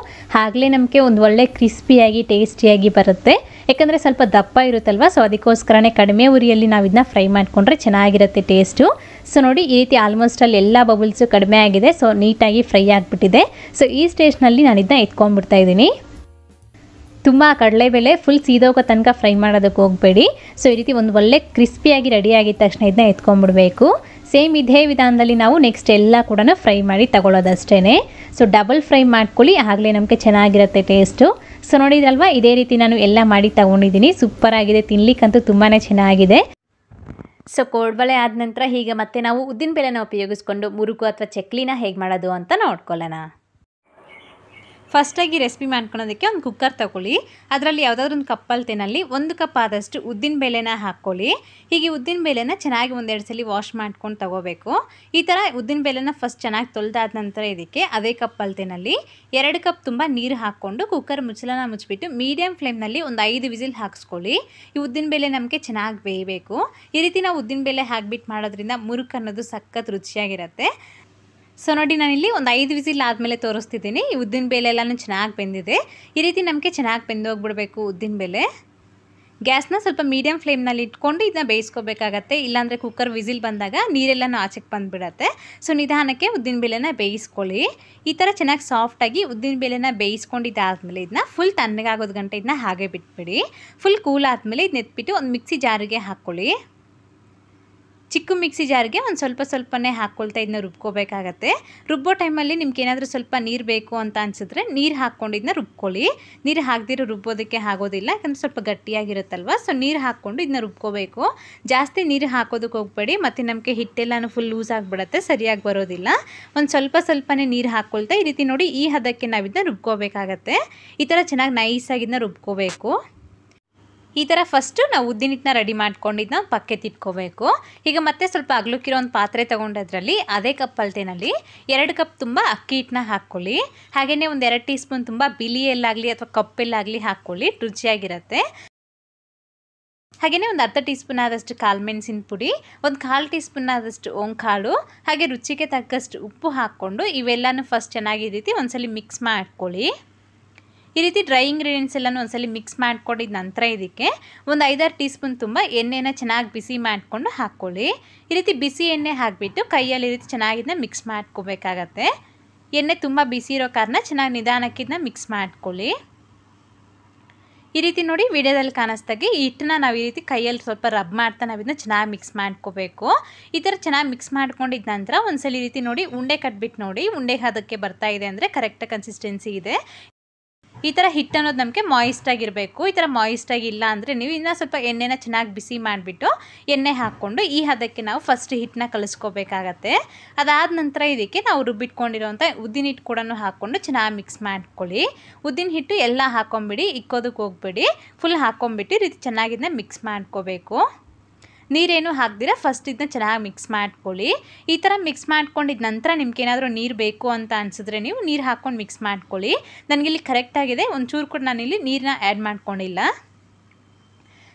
ಆಗಲೇ ನಮಗೆ ಒಂದು ಒಳ್ಳೆ ಕ್ರಿಸ್ಪಿಯಾಗಿ ಟೇಸ್ಟಿಯಾಗಿ ಬರುತ್ತೆ. ಯಾಕಂದರೆ ಸ್ವಲ್ಪ ದಪ್ಪ ಇರುತ್ತಲ್ವ ಸೊ ಅದಕ್ಕೋಸ್ಕರನೇ ಕಡಿಮೆ ಉರಿಯಲ್ಲಿ ನಾವು ಇದನ್ನ ಫ್ರೈ ಮಾಡಿಕೊಂಡ್ರೆ ಚೆನ್ನಾಗಿರುತ್ತೆ ಟೇಸ್ಟು ಸೊ ನೋಡಿ, ಈ ರೀತಿ ಆಲ್ಮೋಸ್ಟ್ ಅಲ್ಲಿ ಎಲ್ಲ ಬಬಲ್ಸು ಕಡಿಮೆ ಆಗಿದೆ ಸೊ ನೀಟಾಗಿ ಫ್ರೈ ಆಗಿಬಿಟ್ಟಿದೆ. ಸೊ ಈ ಸ್ಟೇಜ್ನಲ್ಲಿ ನಾನು ಇದನ್ನ ಎತ್ಕೊಂಡ್ಬಿಡ್ತಾ ಇದ್ದೀನಿ. ತುಂಬ ಕಡಲೆಬೇಳೆ ಫುಲ್ ಸೀದೋಗೋ ತನಕ ಫ್ರೈ ಮಾಡೋದಕ್ಕೆ ಹೋಗಬೇಡಿ. ಸೊ ಈ ರೀತಿ ಒಂದು ಒಳ್ಳೆ ಕ್ರಿಸ್ಪಿಯಾಗಿ ರೆಡಿ ಆಗಿದ ತಕ್ಷಣ ಇದನ್ನ ಎತ್ಕೊಂಡ್ಬಿಡ್ಬೇಕು. ಸೇಮ್ ಇದೇ ವಿಧಾನದಲ್ಲಿ ನಾವು ನೆಕ್ಸ್ಟ್ ಎಲ್ಲ ಕೂಡ ಫ್ರೈ ಮಾಡಿ ತಗೊಳ್ಳೋದಷ್ಟೇ ಸೊ ಡಬಲ್ ಫ್ರೈ ಮಾಡ್ಕೊಳ್ಳಿ, ಆಗಲೇ ನಮಗೆ ಚೆನ್ನಾಗಿರುತ್ತೆ ಟೇಸ್ಟು ಸೊ ನೋಡಿದ್ರಲ್ವ ಇದೇ ರೀತಿ ನಾನು ಎಲ್ಲ ಮಾಡಿ ತಗೊಂಡಿದ್ದೀನಿ. ಸೂಪರಾಗಿದೆ ತಿನ್ಲಿಕ್ಕಂತೂ ತುಂಬಾ ಚೆನ್ನಾಗಿದೆ. ಸೊ ಕೋಡ್ಬಳೆ ಆದ ನಂತರ ಹೀಗೆ ಮತ್ತೆ ನಾವು ಉದ್ದಿನ ಬೇಳೆನ ಉಪಯೋಗಿಸ್ಕೊಂಡು ಮುರುಕು ಅಥವಾ ಚಕ್ಲಿನ ಹೇಗೆ ಮಾಡೋದು ಅಂತ ನೋಡ್ಕೊಳ್ಳೋಣ. ಫಸ್ಟಾಗಿ ರೆಸಿಪಿ ಮಾಡ್ಕೊಳೋದಕ್ಕೆ ಒಂದು ಕುಕ್ಕರ್ ತಗೊಳ್ಳಿ. ಅದರಲ್ಲಿ ಯಾವುದಾದ್ರೂ ಒಂದು ಕಪ್ಪಲ್ತೆನಲ್ಲಿ ಒಂದು ಕಪ್ ಆದಷ್ಟು ಉದ್ದಿನ ಬೇಳೆನ ಹಾಕ್ಕೊಳ್ಳಿ. ಹೀಗೆ ಉದ್ದಿನ ಬೇಳೆನ ಚೆನ್ನಾಗಿ ಒಂದೆರಡು ಸಲ ವಾಶ್ ಮಾಡ್ಕೊಂಡು ತಗೋಬೇಕು. ಈ ಥರ ಉದ್ದಿನ ಬೇಳೆನ ಫಸ್ಟ್ ಚೆನ್ನಾಗಿ ತೊಳೆದಾದ ನಂತರ ಇದಕ್ಕೆ ಅದೇ ಕಪ್ಪಲ್ತೆನಲ್ಲಿ ಎರಡು ಕಪ್ ತುಂಬ ನೀರು ಹಾಕ್ಕೊಂಡು ಕುಕ್ಕರ್ ಮುಚ್ಚಲನ ಮುಚ್ಚಿಬಿಟ್ಟು ಮೀಡಿಯಮ್ ಫ್ಲೇಮ್ನಲ್ಲಿ ಒಂದು ಐದು ವಿಸಿಲ್ ಹಾಕಿಸ್ಕೊಳ್ಳಿ. ಈ ಉದ್ದಿನ ಬೇಳೆ ನಮಗೆ ಚೆನ್ನಾಗಿ ಬೇಯಬೇಕು. ಈ ರೀತಿ ನಾವು ಉದ್ದಿನ ಬೇಳೆ ಹಾಕ್ಬಿಟ್ಟು ಮಾಡೋದ್ರಿಂದ ಮುರುಕು ಅನ್ನೋದು ಸಖತ್ ರುಚಿಯಾಗಿರುತ್ತೆ. ಸೊ ನೋಡಿ, ನಾನಿಲ್ಲಿ ಒಂದು ಐದು ವಿಸಿಲ್ ಆದಮೇಲೆ ತೋರಿಸ್ತಿದ್ದೀನಿ. ಈ ಉದ್ದಿನ ಬೇಲೆ ಎಲ್ಲನೂ ಚೆನ್ನಾಗಿ ಬೆಂದಿದೆ. ಈ ರೀತಿ ನಮಗೆ ಚೆನ್ನಾಗಿ ಬೆಂದೋಗ್ಬಿಡಬೇಕು ಉದ್ದಿನ ಬೇಳೆ. ಗ್ಯಾಸ್ನ ಸ್ವಲ್ಪ ಮೀಡಿಯಮ್ ಫ್ಲೇಮ್ನಲ್ಲಿ ಇಟ್ಕೊಂಡು ಇದನ್ನ ಬೇಯಿಸ್ಕೋಬೇಕಾಗತ್ತೆ. ಇಲ್ಲಾಂದರೆ ಕುಕ್ಕರ್ ವಿಸಿಲ್ ಬಂದಾಗ ನೀರೆಲ್ಲನೂ ಆಚೆಗೆ ಬಂದುಬಿಡತ್ತೆ. ಸೊ ನಿಧಾನಕ್ಕೆ ಉದ್ದಿನ ಬೇಳೆನ ಬೇಯಿಸ್ಕೊಳ್ಳಿ. ಈ ಥರ ಚೆನ್ನಾಗಿ ಸಾಫ್ಟಾಗಿ ಉದ್ದಿನ ಬೇಳೆನ ಬೇಯಿಸ್ಕೊಂಡಿದ್ದಾದಮೇಲೆ ಇದನ್ನ ಫುಲ್ ತಣ್ಣಗಾಗೋದು ಗಂಟೆ ಇದನ್ನ ಹಾಗೆ ಬಿಟ್ಬಿಡಿ. ಫುಲ್ ಕೂಲ್ ಆದಮೇಲೆ ಇದನ್ನ ಎತ್ಬಿಟ್ಟು ಒಂದು ಮಿಕ್ಸಿ ಜಾರಿಗೆ ಹಾಕ್ಕೊಳ್ಳಿ. ಚಿಕ್ಕ ಮಿಕ್ಸಿ ಜಾರ್ಗೆ ಒಂದು ಸ್ವಲ್ಪ ಸ್ವಲ್ಪನೇ ಹಾಕ್ಕೊಳ್ತಾ ಇದನ್ನ ರುಬ್ಕೋಬೇಕಾಗತ್ತೆ. ರುಬ್ಬೋ ಟೈಮಲ್ಲಿ ನಿಮ್ಗೆ ಏನಾದರೂ ಸ್ವಲ್ಪ ನೀರು ಬೇಕು ಅಂತ ಅನಿಸಿದ್ರೆ ನೀರು ಹಾಕ್ಕೊಂಡು ಇದನ್ನ ರುಬ್ಕೊಳ್ಳಿ. ನೀರು ಹಾಕ್ದಿರೋ ರುಬ್ಬೋದಕ್ಕೆ ಆಗೋದಿಲ್ಲ, ಯಾಕಂದರೆ ಸ್ವಲ್ಪ ಗಟ್ಟಿಯಾಗಿರುತ್ತಲ್ವ? ಸೊ ನೀರು ಹಾಕ್ಕೊಂಡು ಇದನ್ನ ರುಬ್ಕೋಬೇಕು. ಜಾಸ್ತಿ ನೀರು ಹಾಕೋದಕ್ಕೆ ಹೋಗಬೇಡಿ, ಮತ್ತು ನಮಗೆ ಹಿಟ್ಟೆಲ್ಲನೂ ಫುಲ್ ಲೂಸ್ ಆಗಿಬಿಡತ್ತೆ, ಸರಿಯಾಗಿ ಬರೋದಿಲ್ಲ. ಒಂದು ಸ್ವಲ್ಪ ಸ್ವಲ್ಪನೇ ನೀರು ಹಾಕ್ಕೊಳ್ತಾ ಈ ರೀತಿ ನೋಡಿ ಈ ಹದಕ್ಕೆ ನಾವು ಇದನ್ನ ರುಬ್ಕೋಬೇಕಾಗತ್ತೆ. ಈ ಥರ ಚೆನ್ನಾಗಿ ನೈಸಾಗಿ ಇದನ್ನ ರುಬ್ಕೋಬೇಕು. ಈ ಥರ ಫಸ್ಟು ನಾವು ಉದ್ದಿನ ಹಿಟ್ಟನ್ನ ರೆಡಿ ಮಾಡ್ಕೊಂಡಿದ್ದು ಪಕ್ಕೆ ತಿಟ್ಕೋಬೇಕು ಈಗ ಮತ್ತೆ ಸ್ವಲ್ಪ ಅಗ್ಲಕ್ಕಿರೋ ಒಂದು ಪಾತ್ರೆ ತೊಗೊಂಡದ್ರಲ್ಲಿ ಅದೇ ಕಪ್ ಅಳತೆನಲ್ಲಿ ಎರಡು ಕಪ್ ತುಂಬ ಅಕ್ಕಿ ಹಿಟ್ಟನ್ನ ಹಾಕ್ಕೊಳ್ಳಿ. ಹಾಗೆಯೇ ಒಂದು ಎರಡು ಟೀ ಸ್ಪೂನ್ ತುಂಬ ಬಿಲಿಯಲ್ಲಾಗಲಿ ಅಥವಾ ಕಪ್ಪಲ್ಲಾಗಲಿ ಹಾಕ್ಕೊಳ್ಳಿ, ರುಚಿಯಾಗಿರುತ್ತೆ. ಹಾಗೆಯೇ ಒಂದು ಅರ್ಧ ಟೀ ಸ್ಪೂನ್ ಆದಷ್ಟು ಕಾಳು ಮೆಣಸಿನ ಪುಡಿ, ಒಂದು ಕಾಲು ಟೀ ಸ್ಪೂನ್ ಆದಷ್ಟು ಓಂಕಾಳು, ಹಾಗೆ ರುಚಿಗೆ ತಕ್ಕಷ್ಟು ಉಪ್ಪು ಹಾಕ್ಕೊಂಡು ಇವೆಲ್ಲನೂ ಫಸ್ಟ್ ಚೆನ್ನಾಗಿ ರೀತಿ ಒಂದ್ಸಲಿ ಮಿಕ್ಸ್ ಮಾಡ್ಕೊಳ್ಳಿ. ಈ ರೀತಿ ಡ್ರೈ ಇಂಗ್ರೀಡಿಯೆಂಟ್ಸ್ ಎಲ್ಲನೂ ಒಂದ್ಸಲಿ ಮಿಕ್ಸ್ ಮಾಡ್ಕೊಂಡಿದ ನಂತರ ಇದಕ್ಕೆ ಒಂದು ಐದಾರು ಟೀ ಸ್ಪೂನ್ ತುಂಬ ಎಣ್ಣೆನ ಚೆನ್ನಾಗಿ ಬಿಸಿ ಮಾಡಿಕೊಂಡು ಹಾಕ್ಕೊಳ್ಳಿ. ಈ ರೀತಿ ಬಿಸಿ ಎಣ್ಣೆ ಹಾಕಿಬಿಟ್ಟು ಕೈಯಲ್ಲಿ ಈ ರೀತಿ ಚೆನ್ನಾಗಿದ್ದನ್ನ ಮಿಕ್ಸ್ ಮಾಡ್ಕೋಬೇಕಾಗತ್ತೆ. ಎಣ್ಣೆ ತುಂಬ ಬಿಸಿ ಇರೋ ಕಾರಣ ಚೆನ್ನಾಗಿ ನಿಧಾನಕ್ಕಿದ್ದ ಮಿಕ್ಸ್ ಮಾಡ್ಕೊಳ್ಳಿ. ಈ ರೀತಿ ನೋಡಿ ವಿಡಿಯೋದಲ್ಲಿ ಕಾಣಿಸ್ದಾಗೆ ಈ ಹಿಟ್ಟನ್ನ ನಾವು ಈ ರೀತಿ ಕೈಯಲ್ಲಿ ಸ್ವಲ್ಪ ರಬ್ ಮಾಡ್ತಾ ನಾವು ಚೆನ್ನಾಗಿ ಮಿಕ್ಸ್ ಮಾಡ್ಕೋಬೇಕು. ಈ ಥರ ಚೆನ್ನಾಗಿ ಮಿಕ್ಸ್ ಮಾಡ್ಕೊಂಡಿದ್ದ ನಂತರ ಒಂದ್ಸಲ ಈ ರೀತಿ ನೋಡಿ ಉಂಡೆ ಕಟ್ಬಿಟ್ಟು ನೋಡಿ ಉಂಡೆ ಅದಕ್ಕೆ ಬರ್ತಾ ಇದೆ ಅಂದರೆ ಕರೆಕ್ಟ್ ಕನ್ಸಿಸ್ಟೆನ್ಸಿ ಇದೆ. ಈ ಥರ ಹಿಟ್ಟು ಅನ್ನೋದು ನಮಗೆ ಮಾಯಿಸ್ಟ್ ಆಗಿರಬೇಕು. ಈ ಥರ ಮಾಯಿಸ್ಟ್ ಆಗಿ ಇಲ್ಲ ಅಂದರೆ ನೀವು ಇನ್ನೂ ಸ್ವಲ್ಪ ಎಣ್ಣೆನ ಚೆನ್ನಾಗಿ ಬಿಸಿ ಮಾಡಿಬಿಟ್ಟು ಎಣ್ಣೆ ಹಾಕ್ಕೊಂಡು ಈ ಹದಕ್ಕೆ ನಾವು ಫಸ್ಟ್ ಹಿಟ್ಟನ್ನ ಕಲಿಸ್ಕೋಬೇಕಾಗತ್ತೆ. ಅದಾದ ನಂತರ ಇದಕ್ಕೆ ನಾವು ರುಬ್ಬಿಟ್ಕೊಂಡಿರೋಂಥ ಉದ್ದಿನ ಹಿಟ್ಟು ಕೂಡ ಹಾಕ್ಕೊಂಡು ಚೆನ್ನಾಗಿ ಮಿಕ್ಸ್ ಮಾಡ್ಕೊಳ್ಳಿ. ಉದ್ದಿನ ಹಿಟ್ಟು ಎಲ್ಲ ಹಾಕ್ಕೊಂಬಿಡಿ ಇಕ್ಕೋದಕ್ಕೆ ಹೋಗ್ಬೇಡಿ. ಫುಲ್ ಹಾಕ್ಕೊಂಬಿಟ್ಟು ರೀತಿ ಚೆನ್ನಾಗಿದ್ದನ್ನ ಮಿಕ್ಸ್ ಮಾಡ್ಕೋಬೇಕು. ನೀರೇನು ಹಾಕ್ದಿರ ಫಸ್ಟ್ ಇದನ್ನ ಚೆನ್ನಾಗಿ ಮಿಕ್ಸ್ ಮಾಡ್ಕೊಳ್ಳಿ. ಈ ಥರ ಮಿಕ್ಸ್ ಮಾಡ್ಕೊಂಡಿದ್ದ ನಂತರ ನಿಮ್ಗೆ ಏನಾದರೂ ನೀರು ಬೇಕು ಅಂತ ಅನಿಸಿದ್ರೆ ನೀವು ನೀರು ಹಾಕ್ಕೊಂಡು ಮಿಕ್ಸ್ ಮಾಡ್ಕೊಳ್ಳಿ. ನನಗಿಲ್ಲಿ ಕರೆಕ್ಟಾಗಿದೆ ಒಂಚೂರು ಕೂಡ ನಾನಿಲ್ಲಿ ನೀರನ್ನ ಆ್ಯಡ್ ಮಾಡ್ಕೊಂಡಿಲ್ಲ.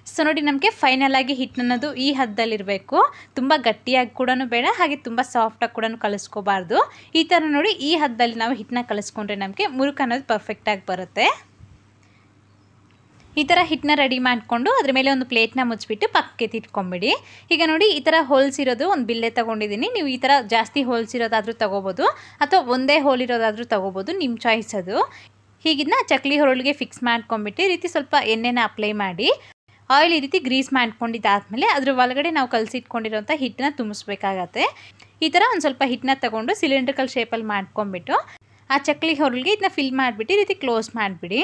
ಸೊ ನೋಡಿ ನಮಗೆ ಫೈನಲ್ ಆಗಿ ಅನ್ನೋದು ಈ ಹದ್ದಲ್ಲಿರಬೇಕು. ತುಂಬ ಗಟ್ಟಿಯಾಗಿ ಕೂಡ ಬೇಡ, ಹಾಗೆ ತುಂಬ ಸಾಫ್ಟಾಗಿ ಕೂಡ ಕಲಿಸ್ಕೋಬಾರ್ದು. ಈ ಥರ ನೋಡಿ ಈ ಹದ್ದಲ್ಲಿ ನಾವು ಹಿಟ್ಟನ್ನ ಕಲಿಸ್ಕೊಂಡ್ರೆ ನಮಗೆ ಮುರುಕು ಅನ್ನೋದು ಪರ್ಫೆಕ್ಟಾಗಿ ಬರುತ್ತೆ. ಈ ಥರ ಹಿಟ್ಟನ್ನ ರೆಡಿ ಮಾಡಿಕೊಂಡು ಅದ್ರ ಮೇಲೆ ಒಂದು ಪ್ಲೇಟ್ನ ಮುಚ್ಚಿಬಿಟ್ಟು ಪಕ್ಕಕ್ಕೆ ತಿಟ್ಕೊಂಬಿಡಿ. ಈಗ ನೋಡಿ ಈ ಥರ ಹೋಲ್ಸ್ ಇರೋದು ಒಂದು ಬಿಲ್ಲೆ ತೊಗೊಂಡಿದ್ದೀನಿ. ನೀವು ಈ ಥರ ಜಾಸ್ತಿ ಹೋಲ್ಸ್ ಇರೋದಾದರೂ ತೊಗೋಬೋದು ಅಥವಾ ಒಂದೇ ಹೋಲ್ ಇರೋದಾದರೂ ತೊಗೋಬೋದು ನಿಮ್ಮ ಚಾಯ್ಸ್ ಅದು. ಹೀಗಿದ್ನ ಚಕ್ಲಿ ಹೊರಳಿಗೆ ಫಿಕ್ಸ್ ಮಾಡ್ಕೊಂಬಿಟ್ಟು ಈ ರೀತಿ ಸ್ವಲ್ಪ ಎಣ್ಣೆನ ಅಪ್ಲೈ ಮಾಡಿ ಆಯಿಲ್ ಈ ರೀತಿ ಗ್ರೀಸ್ ಮಾಡ್ಕೊಂಡಿದ್ದಾದಮೇಲೆ ಅದ್ರ ಒಳಗಡೆ ನಾವು ಕಲಸಿಟ್ಕೊಂಡಿರೋಂಥ ಹಿಟ್ಟನ್ನ ತುಂಬಿಸ್ಬೇಕಾಗತ್ತೆ. ಈ ಥರ ಒಂದು ಸ್ವಲ್ಪ ಹಿಟ್ಟನ್ನ ತೊಗೊಂಡು ಸಿಲಿಂಡ್ರಿಕಲ್ ಶೇಪಲ್ಲಿ ಮಾಡ್ಕೊಂಬಿಟ್ಟು ಆ ಚಕ್ಲಿ ಹೊರಳಿಗೆ ಇದನ್ನ ಫಿಲ್ ಮಾಡಿಬಿಟ್ಟು ಈ ರೀತಿ ಕ್ಲೋಸ್ ಮಾಡಿಬಿಡಿ.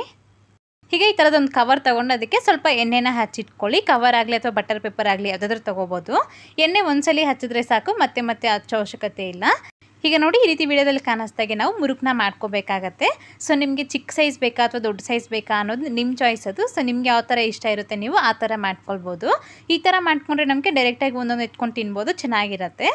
ಹೀಗೆ ಈ ಥರದೊಂದು ಕವರ್ ತೊಗೊಂಡು ಅದಕ್ಕೆ ಸ್ವಲ್ಪ ಎಣ್ಣೆನ ಹಚ್ಚಿಟ್ಕೊಳ್ಳಿ. ಕವರ್ ಆಗಲಿ ಅಥವಾ ಬಟರ್ ಪೇಪರ್ ಆಗಲಿ ಯಾವುದಾದ್ರೂ ತೊಗೋಬೋದು. ಎಣ್ಣೆ ಒಂದ್ಸಲಿ ಹಚ್ಚಿದ್ರೆ ಸಾಕು, ಮತ್ತೆ ಮತ್ತೆ ಹಚ್ಚೋ ಅವಶ್ಯಕತೆ ಇಲ್ಲ. ಈಗ ನೋಡಿ ಈ ರೀತಿ ವಿಡಿಯೋದಲ್ಲಿ ಕಾಣಿಸ್ದಾಗೆ ನಾವು ಮುರುಕನ್ನ ಮಾಡ್ಕೋಬೇಕಾಗತ್ತೆ. ಸೊ ನಿಮಗೆ ಚಿಕ್ಕ ಸೈಜ್ ಬೇಕಾ ಅಥವಾ ದೊಡ್ಡ ಸೈಜ್ ಬೇಕಾ ಅನ್ನೋದು ನಿಮ್ಮ ಚಾಯ್ಸ್ ಅದು. ಸೊ ನಿಮ್ಗೆ ಯಾವ ಥರ ಇಷ್ಟ ಇರುತ್ತೆ ನೀವು ಆ ಥರ ಮಾಡ್ಕೊಳ್ಬೋದು. ಈ ಥರ ಮಾಡ್ಕೊಂಡ್ರೆ ನಮಗೆ ಡೈರೆಕ್ಟಾಗಿ ಒಂದೊಂದು ಎತ್ಕೊಂಡು ತಿನ್ಬೋದು, ಚೆನ್ನಾಗಿರುತ್ತೆ.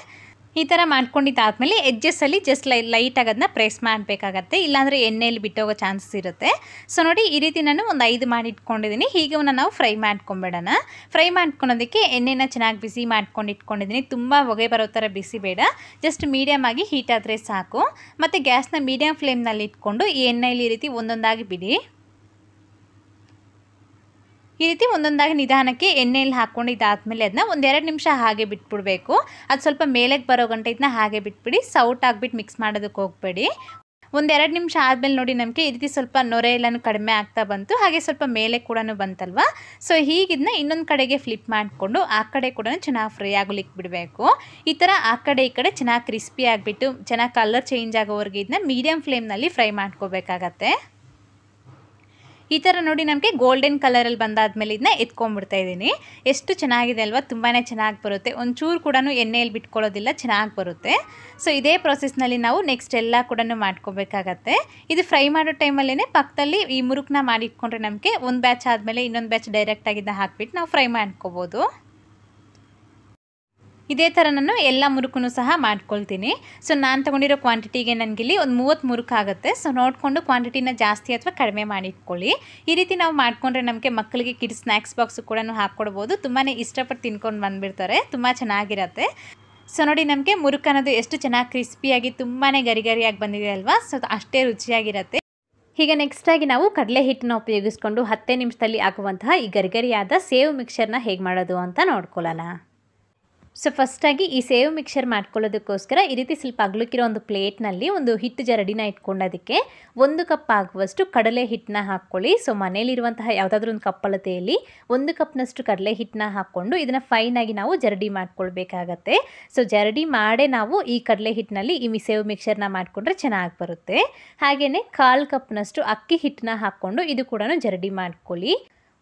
ಈ ಥರ ಮಾಡ್ಕೊಂಡಿದ್ದಾದಮೇಲೆ ಎಜ್ಜಸ್ಸಲ್ಲಿ ಜಸ್ಟ್ ಲೈ ಲೈಟಾಗಿ ಅದನ್ನ ಪ್ರೆಸ್ ಮಾಡಬೇಕಾಗತ್ತೆ. ಇಲ್ಲಾಂದರೆ ಎಣ್ಣೆಯಲ್ಲಿ ಬಿಟ್ಟೋಗೋ ಚಾನ್ಸಸ್ ಇರುತ್ತೆ. ಸೊ ನೋಡಿ, ಈ ರೀತಿ ನಾನು ಒಂದು ಐದು ಮಾಡಿ ಇಟ್ಕೊಂಡಿದ್ದೀನಿ ಹೀಗೆ ನಾವು ಫ್ರೈ ಮಾಡ್ಕೊಂಬೇಡೋಣ ಫ್ರೈ ಮಾಡ್ಕೊಳೋದಕ್ಕೆ ಎಣ್ಣೆನ ಚೆನ್ನಾಗಿ ಬಿಸಿ ಮಾಡ್ಕೊಂಡು ಇಟ್ಕೊಂಡಿದ್ದೀನಿ ತುಂಬ ಹೊಗೆ ಬರೋ ಥರ ಬಿಸಿ ಬೇಡ. ಜಸ್ಟ್ ಮೀಡಿಯಮ್ ಆಗಿ ಹೀಟ್ ಆದರೆ ಸಾಕು. ಮತ್ತು ಗ್ಯಾಸ್ನ ಮೀಡಿಯಮ್ ಫ್ಲೇಮ್ನಲ್ಲಿ ಇಟ್ಕೊಂಡು ಈ ಎಣ್ಣೆಯಲ್ಲಿ ಈ ರೀತಿ ಒಂದೊಂದಾಗಿ ಬಿಡಿ. ಈ ರೀತಿ ಒಂದೊಂದಾಗಿ ನಿಧಾನಕ್ಕೆ ಎಣ್ಣೆಯಲ್ಲಿ ಹಾಕ್ಕೊಂಡು ಇದಾದಮೇಲೆ ಅದನ್ನ ಒಂದೆರಡು ನಿಮಿಷ ಹಾಗೆ ಬಿಟ್ಬಿಡ್ಬೇಕು. ಅದು ಸ್ವಲ್ಪ ಮೇಲೆಗೆ ಬರೋ ಗಂಟೆ ಇದನ್ನ ಹಾಗೆ ಬಿಟ್ಬಿಡಿ. ಸೌಟ್ ಆಗಿಬಿಟ್ಟು ಮಿಕ್ಸ್ ಮಾಡೋದಕ್ಕೆ ಹೋಗಬೇಡಿ. ಒಂದೆರಡು ನಿಮಿಷ ಆದಮೇಲೆ ನೋಡಿ ನಮಗೆ ಈ ರೀತಿ ಸ್ವಲ್ಪ ನೊರೆ ಎಲ್ಲನೂ ಕಡಿಮೆ ಆಗ್ತಾ ಬಂತು. ಹಾಗೆ ಸ್ವಲ್ಪ ಮೇಲೆ ಕೂಡ ಬಂತಲ್ವಾ? ಸೊ ಹೀಗಿದ್ನ ಇನ್ನೊಂದು ಕಡೆಗೆ ಫ್ಲಿಪ್ ಮಾಡಿಕೊಂಡು ಆ ಕಡೆ ಕೂಡ ಚೆನ್ನಾಗಿ ಫ್ರೈ ಆಗಲಿಕ್ಕೆ ಬಿಡಬೇಕು ಈ ಥರ ಆ ಕಡೆ ಈ ಕಡೆ ಚೆನ್ನಾಗಿ ಕ್ರಿಸ್ಪಿ ಆಗಿಬಿಟ್ಟು, ಚೆನ್ನಾಗಿ ಕಲರ್ ಚೇಂಜ್ ಆಗೋವರೆಗೆ ಇದನ್ನ ಮೀಡಿಯಮ್ ಫ್ಲೇಮ್ನಲ್ಲಿ ಫ್ರೈ ಮಾಡ್ಕೋಬೇಕಾಗತ್ತೆ. ಈ ಥರ ನೋಡಿ ನಮಗೆ ಗೋಲ್ಡನ್ ಕಲರಲ್ಲಿ ಬಂದಾದ್ಮೇಲೆ ಇದನ್ನ ಎತ್ಕೊಂಡ್ಬಿಡ್ತಾ ಇದ್ದೀನಿ. ಎಷ್ಟು ಚೆನ್ನಾಗಿದೆ ಅಲ್ವಾ? ತುಂಬಾ ಚೆನ್ನಾಗಿ ಬರುತ್ತೆ. ಒಂಚೂರು ಕೂಡ ಎಣ್ಣೆಯಲ್ಲಿ ಬಿಟ್ಕೊಳ್ಳೋದಿಲ್ಲ, ಚೆನ್ನಾಗಿ ಬರುತ್ತೆ. ಸೊ ಇದೇ ಪ್ರೊಸೆಸ್ನಲ್ಲಿ ನಾವು ನೆಕ್ಸ್ಟ್ ಎಲ್ಲ ಕೂಡ ಮಾಡ್ಕೋಬೇಕಾಗತ್ತೆ. ಇದು ಫ್ರೈ ಮಾಡೋ ಟೈಮಲ್ಲೇ ಪಕ್ಕದಲ್ಲಿ ಈ ಮುರುಕನ್ನ ಮಾಡಿಟ್ಕೊಂಡ್ರೆ ನಮಗೆ ಒಂದು ಬ್ಯಾಚ್ ಆದಮೇಲೆ ಇನ್ನೊಂದು ಬ್ಯಾಚ್ ಡೈರೆಕ್ಟಾಗಿದ್ದ ಹಾಕ್ಬಿಟ್ಟು ನಾವು ಫ್ರೈ ಮಾಡ್ಕೋಬೋದು. ಇದೇ ಥರ ನಾನು ಎಲ್ಲ ಮುರುಕೂ ಸಹ ಮಾಡ್ಕೊಳ್ತೀನಿ. ಸೊ ನಾನು ತೊಗೊಂಡಿರೋ ಕ್ವಾಂಟಿಟಿಗೆ ನನಗಿಲ್ಲಿ ಒಂದು ಮೂವತ್ತು ಮುರುಕು ಆಗುತ್ತೆ. ಸೊ ನೋಡಿಕೊಂಡು ಕ್ವಾಂಟಿಟಿನ ಜಾಸ್ತಿ ಅಥವಾ ಕಡಿಮೆ ಮಾಡಿಟ್ಕೊಳ್ಳಿ. ಈ ರೀತಿ ನಾವು ಮಾಡಿಕೊಂಡ್ರೆ ನಮಗೆ ಮಕ್ಕಳಿಗೆ ಕಿಡ್ಸ್ ಸ್ನ್ಯಾಕ್ಸ್ ಬಾಕ್ಸು ಕೂಡ ಹಾಕ್ಕೊಡ್ಬೋದು. ತುಂಬಾ ಇಷ್ಟಪಟ್ಟು ತಿನ್ಕೊಂಡು ಬಂದುಬಿಡ್ತಾರೆ. ತುಂಬ ಚೆನ್ನಾಗಿರತ್ತೆ. ಸೊ ನೋಡಿ ನಮಗೆ ಮುರುಕು ಅನ್ನೋದು ಎಷ್ಟು ಚೆನ್ನಾಗಿ ಕ್ರಿಸ್ಪಿಯಾಗಿ ತುಂಬಾ ಗರಿಗರಿಯಾಗಿ ಬಂದಿದೆ ಅಲ್ವಾ? ಸೊ ಅಷ್ಟೇ ರುಚಿಯಾಗಿರುತ್ತೆ. ಈಗ ನೆಕ್ಸ್ಟಾಗಿ ನಾವು ಕಡಲೆ ಹಿಟ್ಟನ್ನ ಉಪಯೋಗಿಸ್ಕೊಂಡು ಹತ್ತೇ ನಿಮಿಷದಲ್ಲಿ ಆಗುವಂತಹ ಈ ಗರಿಗರಿಯಾದ ಸೇವ್ ಮಿಕ್ಸರ್ನ ಹೇಗೆ ಮಾಡೋದು ಅಂತ ನೋಡ್ಕೊಳ್ಳೋಣ. ಸೊ ಫಸ್ಟಾಗಿ ಈ ಸೇವ್ ಮಿಕ್ಸರ್ ಮಾಡ್ಕೊಳ್ಳೋದಕ್ಕೋಸ್ಕರ ಈ ರೀತಿ ಸ್ವಲ್ಪ ಅಗ್ಲಕ್ಕಿರೋ ಒಂದು ಪ್ಲೇಟ್ನಲ್ಲಿ ಒಂದು ಹಿಟ್ಟು ಜರಡಿನ ಇಟ್ಕೊಂಡೋದಕ್ಕೆ ಒಂದು ಕಪ್ ಆಗುವಷ್ಟು ಕಡಲೆ ಹಿಟ್ಟನ್ನ ಹಾಕ್ಕೊಳ್ಳಿ. ಸೊ ಮನೇಲಿರುವಂತಹ ಯಾವುದಾದ್ರೂ ಒಂದು ಕಪ್ಪಳತೆಯಲ್ಲಿ ಒಂದು ಕಪ್ನಷ್ಟು ಕಡಲೆ ಹಿಟ್ಟನ್ನ ಹಾಕ್ಕೊಂಡು ಇದನ್ನು ಫೈನಾಗಿ ನಾವು ಜರಡಿ ಮಾಡ್ಕೊಳ್ಬೇಕಾಗತ್ತೆ. ಸೊ ಜರಡಿ ಮಾಡೇ ನಾವು ಈ ಕಡಲೆ ಹಿಟ್ಟಿನಲ್ಲಿ ಈ ಸೇವ್ ಮಿಕ್ಸರ್ನ ಮಾಡಿಕೊಂಡ್ರೆ ಚೆನ್ನಾಗಿ ಬರುತ್ತೆ. ಹಾಗೆಯೇ ಕಾಲು ಕಪ್ನಷ್ಟು ಅಕ್ಕಿ ಹಿಟ್ಟನ್ನ ಹಾಕ್ಕೊಂಡು ಇದು ಕೂಡ ಜರಡಿ ಮಾಡ್ಕೊಳ್ಳಿ.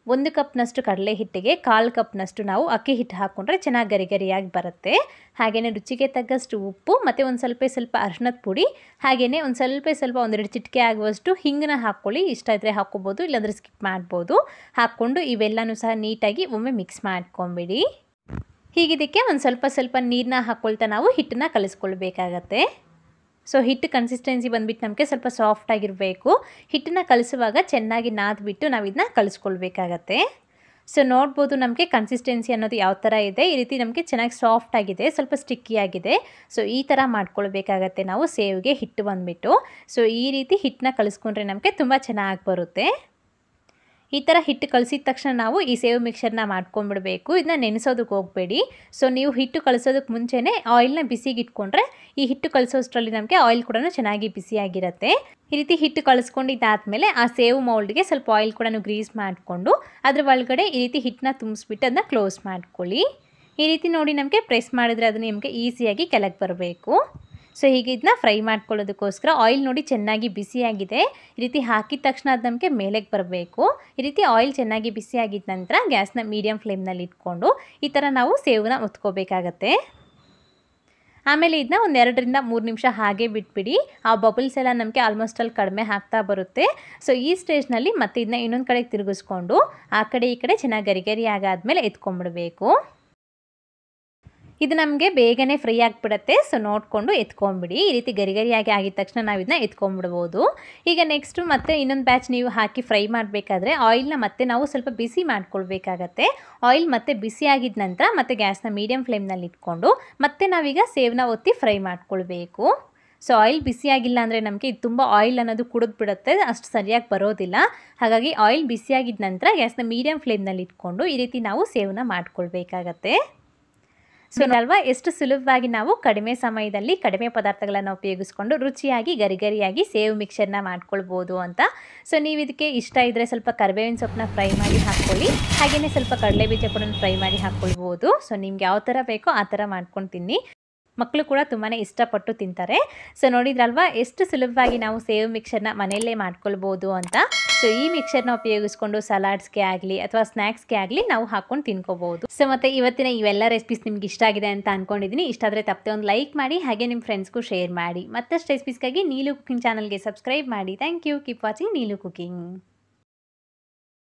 ಒಂದು ಕಪ್ನಷ್ಟು ಕಡಲೆ ಹಿಟ್ಟಿಗೆ ಕಾಲು ಕಪ್ನಷ್ಟು ನಾವು ಅಕ್ಕಿ ಹಿಟ್ಟು ಹಾಕ್ಕೊಂಡ್ರೆ ಚೆನ್ನಾಗಿ ಗರಿ ಗರಿಯಾಗಿ ಬರುತ್ತೆ. ಹಾಗೆಯೇ ರುಚಿಗೆ ತಗ್ಗಷ್ಟು ಉಪ್ಪು, ಮತ್ತು ಒಂದು ಸ್ವಲ್ಪ ಸ್ವಲ್ಪ ಅರ್ಶಿನದ ಪುಡಿ ಹಾಗೆಯೇ ಒಂದು ಸ್ವಲ್ಪ ಸ್ವಲ್ಪ ಒಂದೆರಡು ಚಿಟಿಕೆ ಆಗುವಷ್ಟು ಹಿಂಗನ್ನ ಹಾಕ್ಕೊಳ್ಳಿ ಇಷ್ಟ ಇದ್ದರೆ ಹಾಕ್ಕೊಬೋದು, ಇಲ್ಲಾಂದರೆ ಸ್ಕಿಪ್ ಮಾಡ್ಬೋದು. ಹಾಕ್ಕೊಂಡು ಇವೆಲ್ಲನೂ ಸಹ ನೀಟಾಗಿ ಒಮ್ಮೆ ಮಿಕ್ಸ್ ಮಾಡ್ಕೊಂಬಿಡಿ. ಹೀಗಿದ್ದಕ್ಕೆ ಒಂದು ಸ್ವಲ್ಪ ಸ್ವಲ್ಪ ನೀರನ್ನ ಹಾಕ್ಕೊಳ್ತಾ ನಾವು ಹಿಟ್ಟನ್ನ ಕಲಿಸ್ಕೊಳ್ಬೇಕಾಗತ್ತೆ. ಸೊ ಹಿಟ್ಟು ಕನ್ಸಿಸ್ಟೆನ್ಸಿ ಬಂದುಬಿಟ್ಟು ನಮಗೆ ಸ್ವಲ್ಪ ಸಾಫ್ಟಾಗಿರಬೇಕು ಹಿಟ್ಟನ್ನ ಕಲಿಸುವಾಗ ಚೆನ್ನಾಗಿ ನಾದ್ಬಿಟ್ಟು ನಾವು ಇದನ್ನ ಕಲಿಸ್ಕೊಳ್ಬೇಕಾಗತ್ತೆ. ಸೊ ನೋಡ್ಬೋದು ನಮಗೆ ಕನ್ಸಿಸ್ಟೆನ್ಸಿ ಅನ್ನೋದು ಯಾವ ಥರ ಇದೆ. ಈ ರೀತಿ ನಮಗೆ ಚೆನ್ನಾಗಿ ಸಾಫ್ಟ್ ಆಗಿದೆ, ಸ್ವಲ್ಪ ಸ್ಟಿಕ್ಕಿ ಆಗಿದೆ. ಸೊ ಈ ಥರ ಮಾಡ್ಕೊಳ್ಬೇಕಾಗತ್ತೆ ನಾವು ಸೇವ್ಗೆ ಹಿಟ್ಟು ಬಂದುಬಿಟ್ಟು. ಸೊ ಈ ರೀತಿ ಹಿಟ್ಟನ್ನ ಕಲಿಸ್ಕೊಂಡ್ರೆ ನಮಗೆ ತುಂಬ ಚೆನ್ನಾಗಿ ಬರುತ್ತೆ. ಈ ಥರ ಹಿಟ್ಟು ಕಳಿಸಿದ ತಕ್ಷಣ ನಾವು ಈ ಸೇವ್ ಮಿಕ್ಸರ್ನ ಮಾಡ್ಕೊಂಡ್ಬಿಡಬೇಕು. ಇದನ್ನ ನೆನೆಸೋದಕ್ಕೆ ಹೋಗಬೇಡಿ. ಸೊ ನೀವು ಹಿಟ್ಟು ಕಳಿಸೋದಕ್ಕೆ ಮುಂಚೆನೇ ಆಯಿಲ್ನ ಬಿಸಿಗೆ ಇಟ್ಕೊಂಡ್ರೆ ಈ ಹಿಟ್ಟು ಕಳಿಸೋಷ್ಟರಲ್ಲಿ ನಮಗೆ ಆಯಿಲ್ ಕೂಡ ಚೆನ್ನಾಗಿ ಬಿಸಿಯಾಗಿರುತ್ತೆ. ಈ ರೀತಿ ಹಿಟ್ಟು ಕಳಿಸ್ಕೊಂಡಿದ್ದಾದಮೇಲೆ ಆ ಸೇವ್ ಮೌಲ್ಡ್ಗೆ ಸ್ವಲ್ಪ ಆಯಿಲ್ ಕೂಡ ಗ್ರೀಸ್ ಮಾಡಿಕೊಂಡು ಅದ್ರ ಒಳಗಡೆ ಈ ರೀತಿ ಹಿಟ್ಟನ್ನ ತುಂಬಿಸ್ಬಿಟ್ಟು ಅದನ್ನ ಕ್ಲೋಸ್ ಮಾಡ್ಕೊಳ್ಳಿ. ಈ ರೀತಿ ನೋಡಿ ನಮಗೆ ಪ್ರೆಸ್ ಮಾಡಿದ್ರೆ ಅದು ನಿಮಗೆ ಈಸಿಯಾಗಿ ಕೆಳಗೆ ಬರಬೇಕು. ಸೊ ಹೀಗೆ ಇದನ್ನ ಫ್ರೈ ಮಾಡ್ಕೊಳ್ಳೋದಕ್ಕೋಸ್ಕರ ಆಯಿಲ್ ನೋಡಿ ಚೆನ್ನಾಗಿ ಬಿಸಿಯಾಗಿದೆ. ಈ ರೀತಿ ಹಾಕಿದ ತಕ್ಷಣ ಅದು ನಮಗೆ ಮೇಲೆಗೆ ಬರಬೇಕು. ಈ ರೀತಿ ಆಯಿಲ್ ಚೆನ್ನಾಗಿ ಬಿಸಿಯಾಗಿದ್ದ ನಂತರ ಗ್ಯಾಸ್ನ ಮೀಡಿಯಮ್ ಫ್ಲೇಮ್ನಲ್ಲಿ ಇಟ್ಕೊಂಡು ಈ ಥರ ನಾವು ಸೇವನ್ನ ಒತ್ಕೋಬೇಕಾಗತ್ತೆ ಆಮೇಲೆ ಇದನ್ನ ಒಂದು ಎರಡರಿಂದ ಮೂರು ನಿಮಿಷ ಹಾಗೆ ಬಿಟ್ಬಿಡಿ. ಆ ಬಬಲ್ಸ್ ಎಲ್ಲ ನಮಗೆ ಆಲ್ಮೋಸ್ಟ್ ಅಲ್ಲಿ ಕಡಿಮೆ ಆಗ್ತಾ ಬರುತ್ತೆ. ಸೊ ಈ ಸ್ಟೇಜ್ನಲ್ಲಿ ಮತ್ತೆ ಇದನ್ನ ಇನ್ನೊಂದು ಕಡೆಗೆ ತಿರುಗಿಸ್ಕೊಂಡು ಆ ಕಡೆ ಈ ಕಡೆ ಚೆನ್ನಾಗಿ ಗರಿ ಗರಿ ಎತ್ಕೊಂಡ್ಬಿಡ್ಬೇಕು. ಇದು ನಮಗೆ ಬೇಗನೆ ಫ್ರೈ ಆಗಿಬಿಡುತ್ತೆ. ಸೊ ನೋಡಿಕೊಂಡು ಎತ್ಕೊಂಬಿಡಿ ಈ ರೀತಿ ಗರಿ ಗರಿಯಾಗಿ ಆಗಿದ ತಕ್ಷಣ ನಾವು ಇದನ್ನ ಎತ್ಕೊಂಡ್ಬಿಡ್ಬೋದು. ಈಗ ನೆಕ್ಸ್ಟು ಮತ್ತೆ ಇನ್ನೊಂದು ಬ್ಯಾಚ್ ನೀವು ಹಾಕಿ ಫ್ರೈ ಮಾಡಬೇಕಾದ್ರೆ ಆಯಿಲ್ನ ಮತ್ತೆ ನಾವು ಸ್ವಲ್ಪ ಬಿಸಿ ಮಾಡ್ಕೊಳ್ಬೇಕಾಗತ್ತೆ. ಆಯಿಲ್ ಮತ್ತೆ ಬಿಸಿ ಆಗಿದ ನಂತರ ಮತ್ತೆ ಗ್ಯಾಸ್ನ ಮೀಡಿಯಂ ಫ್ಲೇಮ್ನಲ್ಲಿ ಇಟ್ಕೊಂಡು ಮತ್ತೆ ನಾವೀಗ ಸೇವ್ನ ಒತ್ತಿ ಫ್ರೈ ಮಾಡ್ಕೊಳ್ಬೇಕು. ಸೊ ಆಯಿಲ್ ಬಿಸಿಯಾಗಿಲ್ಲ ಅಂದರೆ ನಮಗೆ ಇದು ತುಂಬ ಆಯಿಲ್ ಅನ್ನೋದು ಕುಡಿದು ಬಿಡುತ್ತೆ. ಅಷ್ಟು ಸರಿಯಾಗಿ ಬರೋದಿಲ್ಲ. ಹಾಗಾಗಿ ಆಯಿಲ್ ಬಿಸಿಯಾಗಿದ್ದ ನಂತರ ಗ್ಯಾಸ್ನ ಮೀಡಿಯಂ ಫ್ಲೇಮ್ನಲ್ಲಿ ಇಟ್ಕೊಂಡು ಈ ರೀತಿ ನಾವು ಸೇವನ ಮಾಡ್ಕೊಳ್ಬೇಕಾಗತ್ತೆ. ಸೊ ಅಲ್ವಾ ಎಷ್ಟು ಸುಲಭವಾಗಿ ನಾವು ಕಡಿಮೆ ಸಮಯದಲ್ಲಿ ಕಡಿಮೆ ಪದಾರ್ಥಗಳನ್ನು ಉಪಯೋಗಿಸ್ಕೊಂಡು ರುಚಿಯಾಗಿ ಗರಿಗರಿಯಾಗಿ ಸೇವ್ ಮಿಕ್ಸರ್ನ ಮಾಡ್ಕೊಳ್ಬೋದು ಅಂತ. ಸೊ ನೀವು ಇದಕ್ಕೆ ಇಷ್ಟ ಇದ್ದರೆ ಸ್ವಲ್ಪ ಕರಿಬೇವಿನ ಸೊಪ್ಪನ್ನ ಫ್ರೈ ಮಾಡಿ ಹಾಕ್ಕೊಳ್ಳಿ. ಹಾಗೆಯೇ ಸ್ವಲ್ಪ ಕಡಲೆ ಬೀಜ ಕೂಡ ಫ್ರೈ ಮಾಡಿ ಹಾಕ್ಕೊಳ್ಬೋದು. ಸೊ ನಿಮ್ಗೆ ಯಾವ ಥರ ಬೇಕೋ ಆ ಥರ ಮಾಡ್ಕೊಂಡು ತಿನ್ನಿ. ಮಕ್ಕಳು ಕೂಡ ತುಂಬಾ ಇಷ್ಟಪಟ್ಟು ತಿಂತಾರೆ. ಸೊ ನೋಡಿದ್ರಲ್ವಾ, ಎಷ್ಟು ಸುಲಭವಾಗಿ ನಾವು ಸೇವ್ ಮಿಕ್ಸರ್ನ ಮನೆಯಲ್ಲೇ ಮಾಡ್ಕೊಳ್ಬೋದು ಅಂತ. ಸೊ ಈ ಮಿಕ್ಸರ್ನ ಉಪಯೋಗಿಸ್ಕೊಂಡು ಸಲಾಡ್ಸ್ಗೆ ಆಗಲಿ ಅಥವಾ ಸ್ನ್ಯಾಕ್ಸ್ಗೆ ಆಗಲಿ ನಾವು ಹಾಕೊಂಡು ತಿನ್ಕೋಬೋದು ಸೊ ಮತ್ತೆ ಇವತ್ತಿನ ಇವೆಲ್ಲ ರೆಸಿಪೀಸ್ ನಿಮ್ಗೆ ಇಷ್ಟ ಆಗಿದೆ ಅಂತ ಅನ್ಕೊಂಡಿದ್ದೀನಿ ಇಷ್ಟ ಆದರೆ ತಪ್ಪದೆ ಒಂದು ಲೈಕ್ ಮಾಡಿ, ಹಾಗೆ ನಿಮ್ಮ ಫ್ರೆಂಡ್ಸ್ಗೂ ಶೇರ್ ಮಾಡಿ. ಮತ್ತಷ್ಟು ರೆಸಿಪೀಸ್ಗಾಗಿ ನೀಲು ಕುಕಿಂಗ್ ಚಾನಲ್ಗೆ ಸಬ್ಸ್ಕ್ರೈಬ್ ಮಾಡಿ. Thank you keep watching Neelu cooking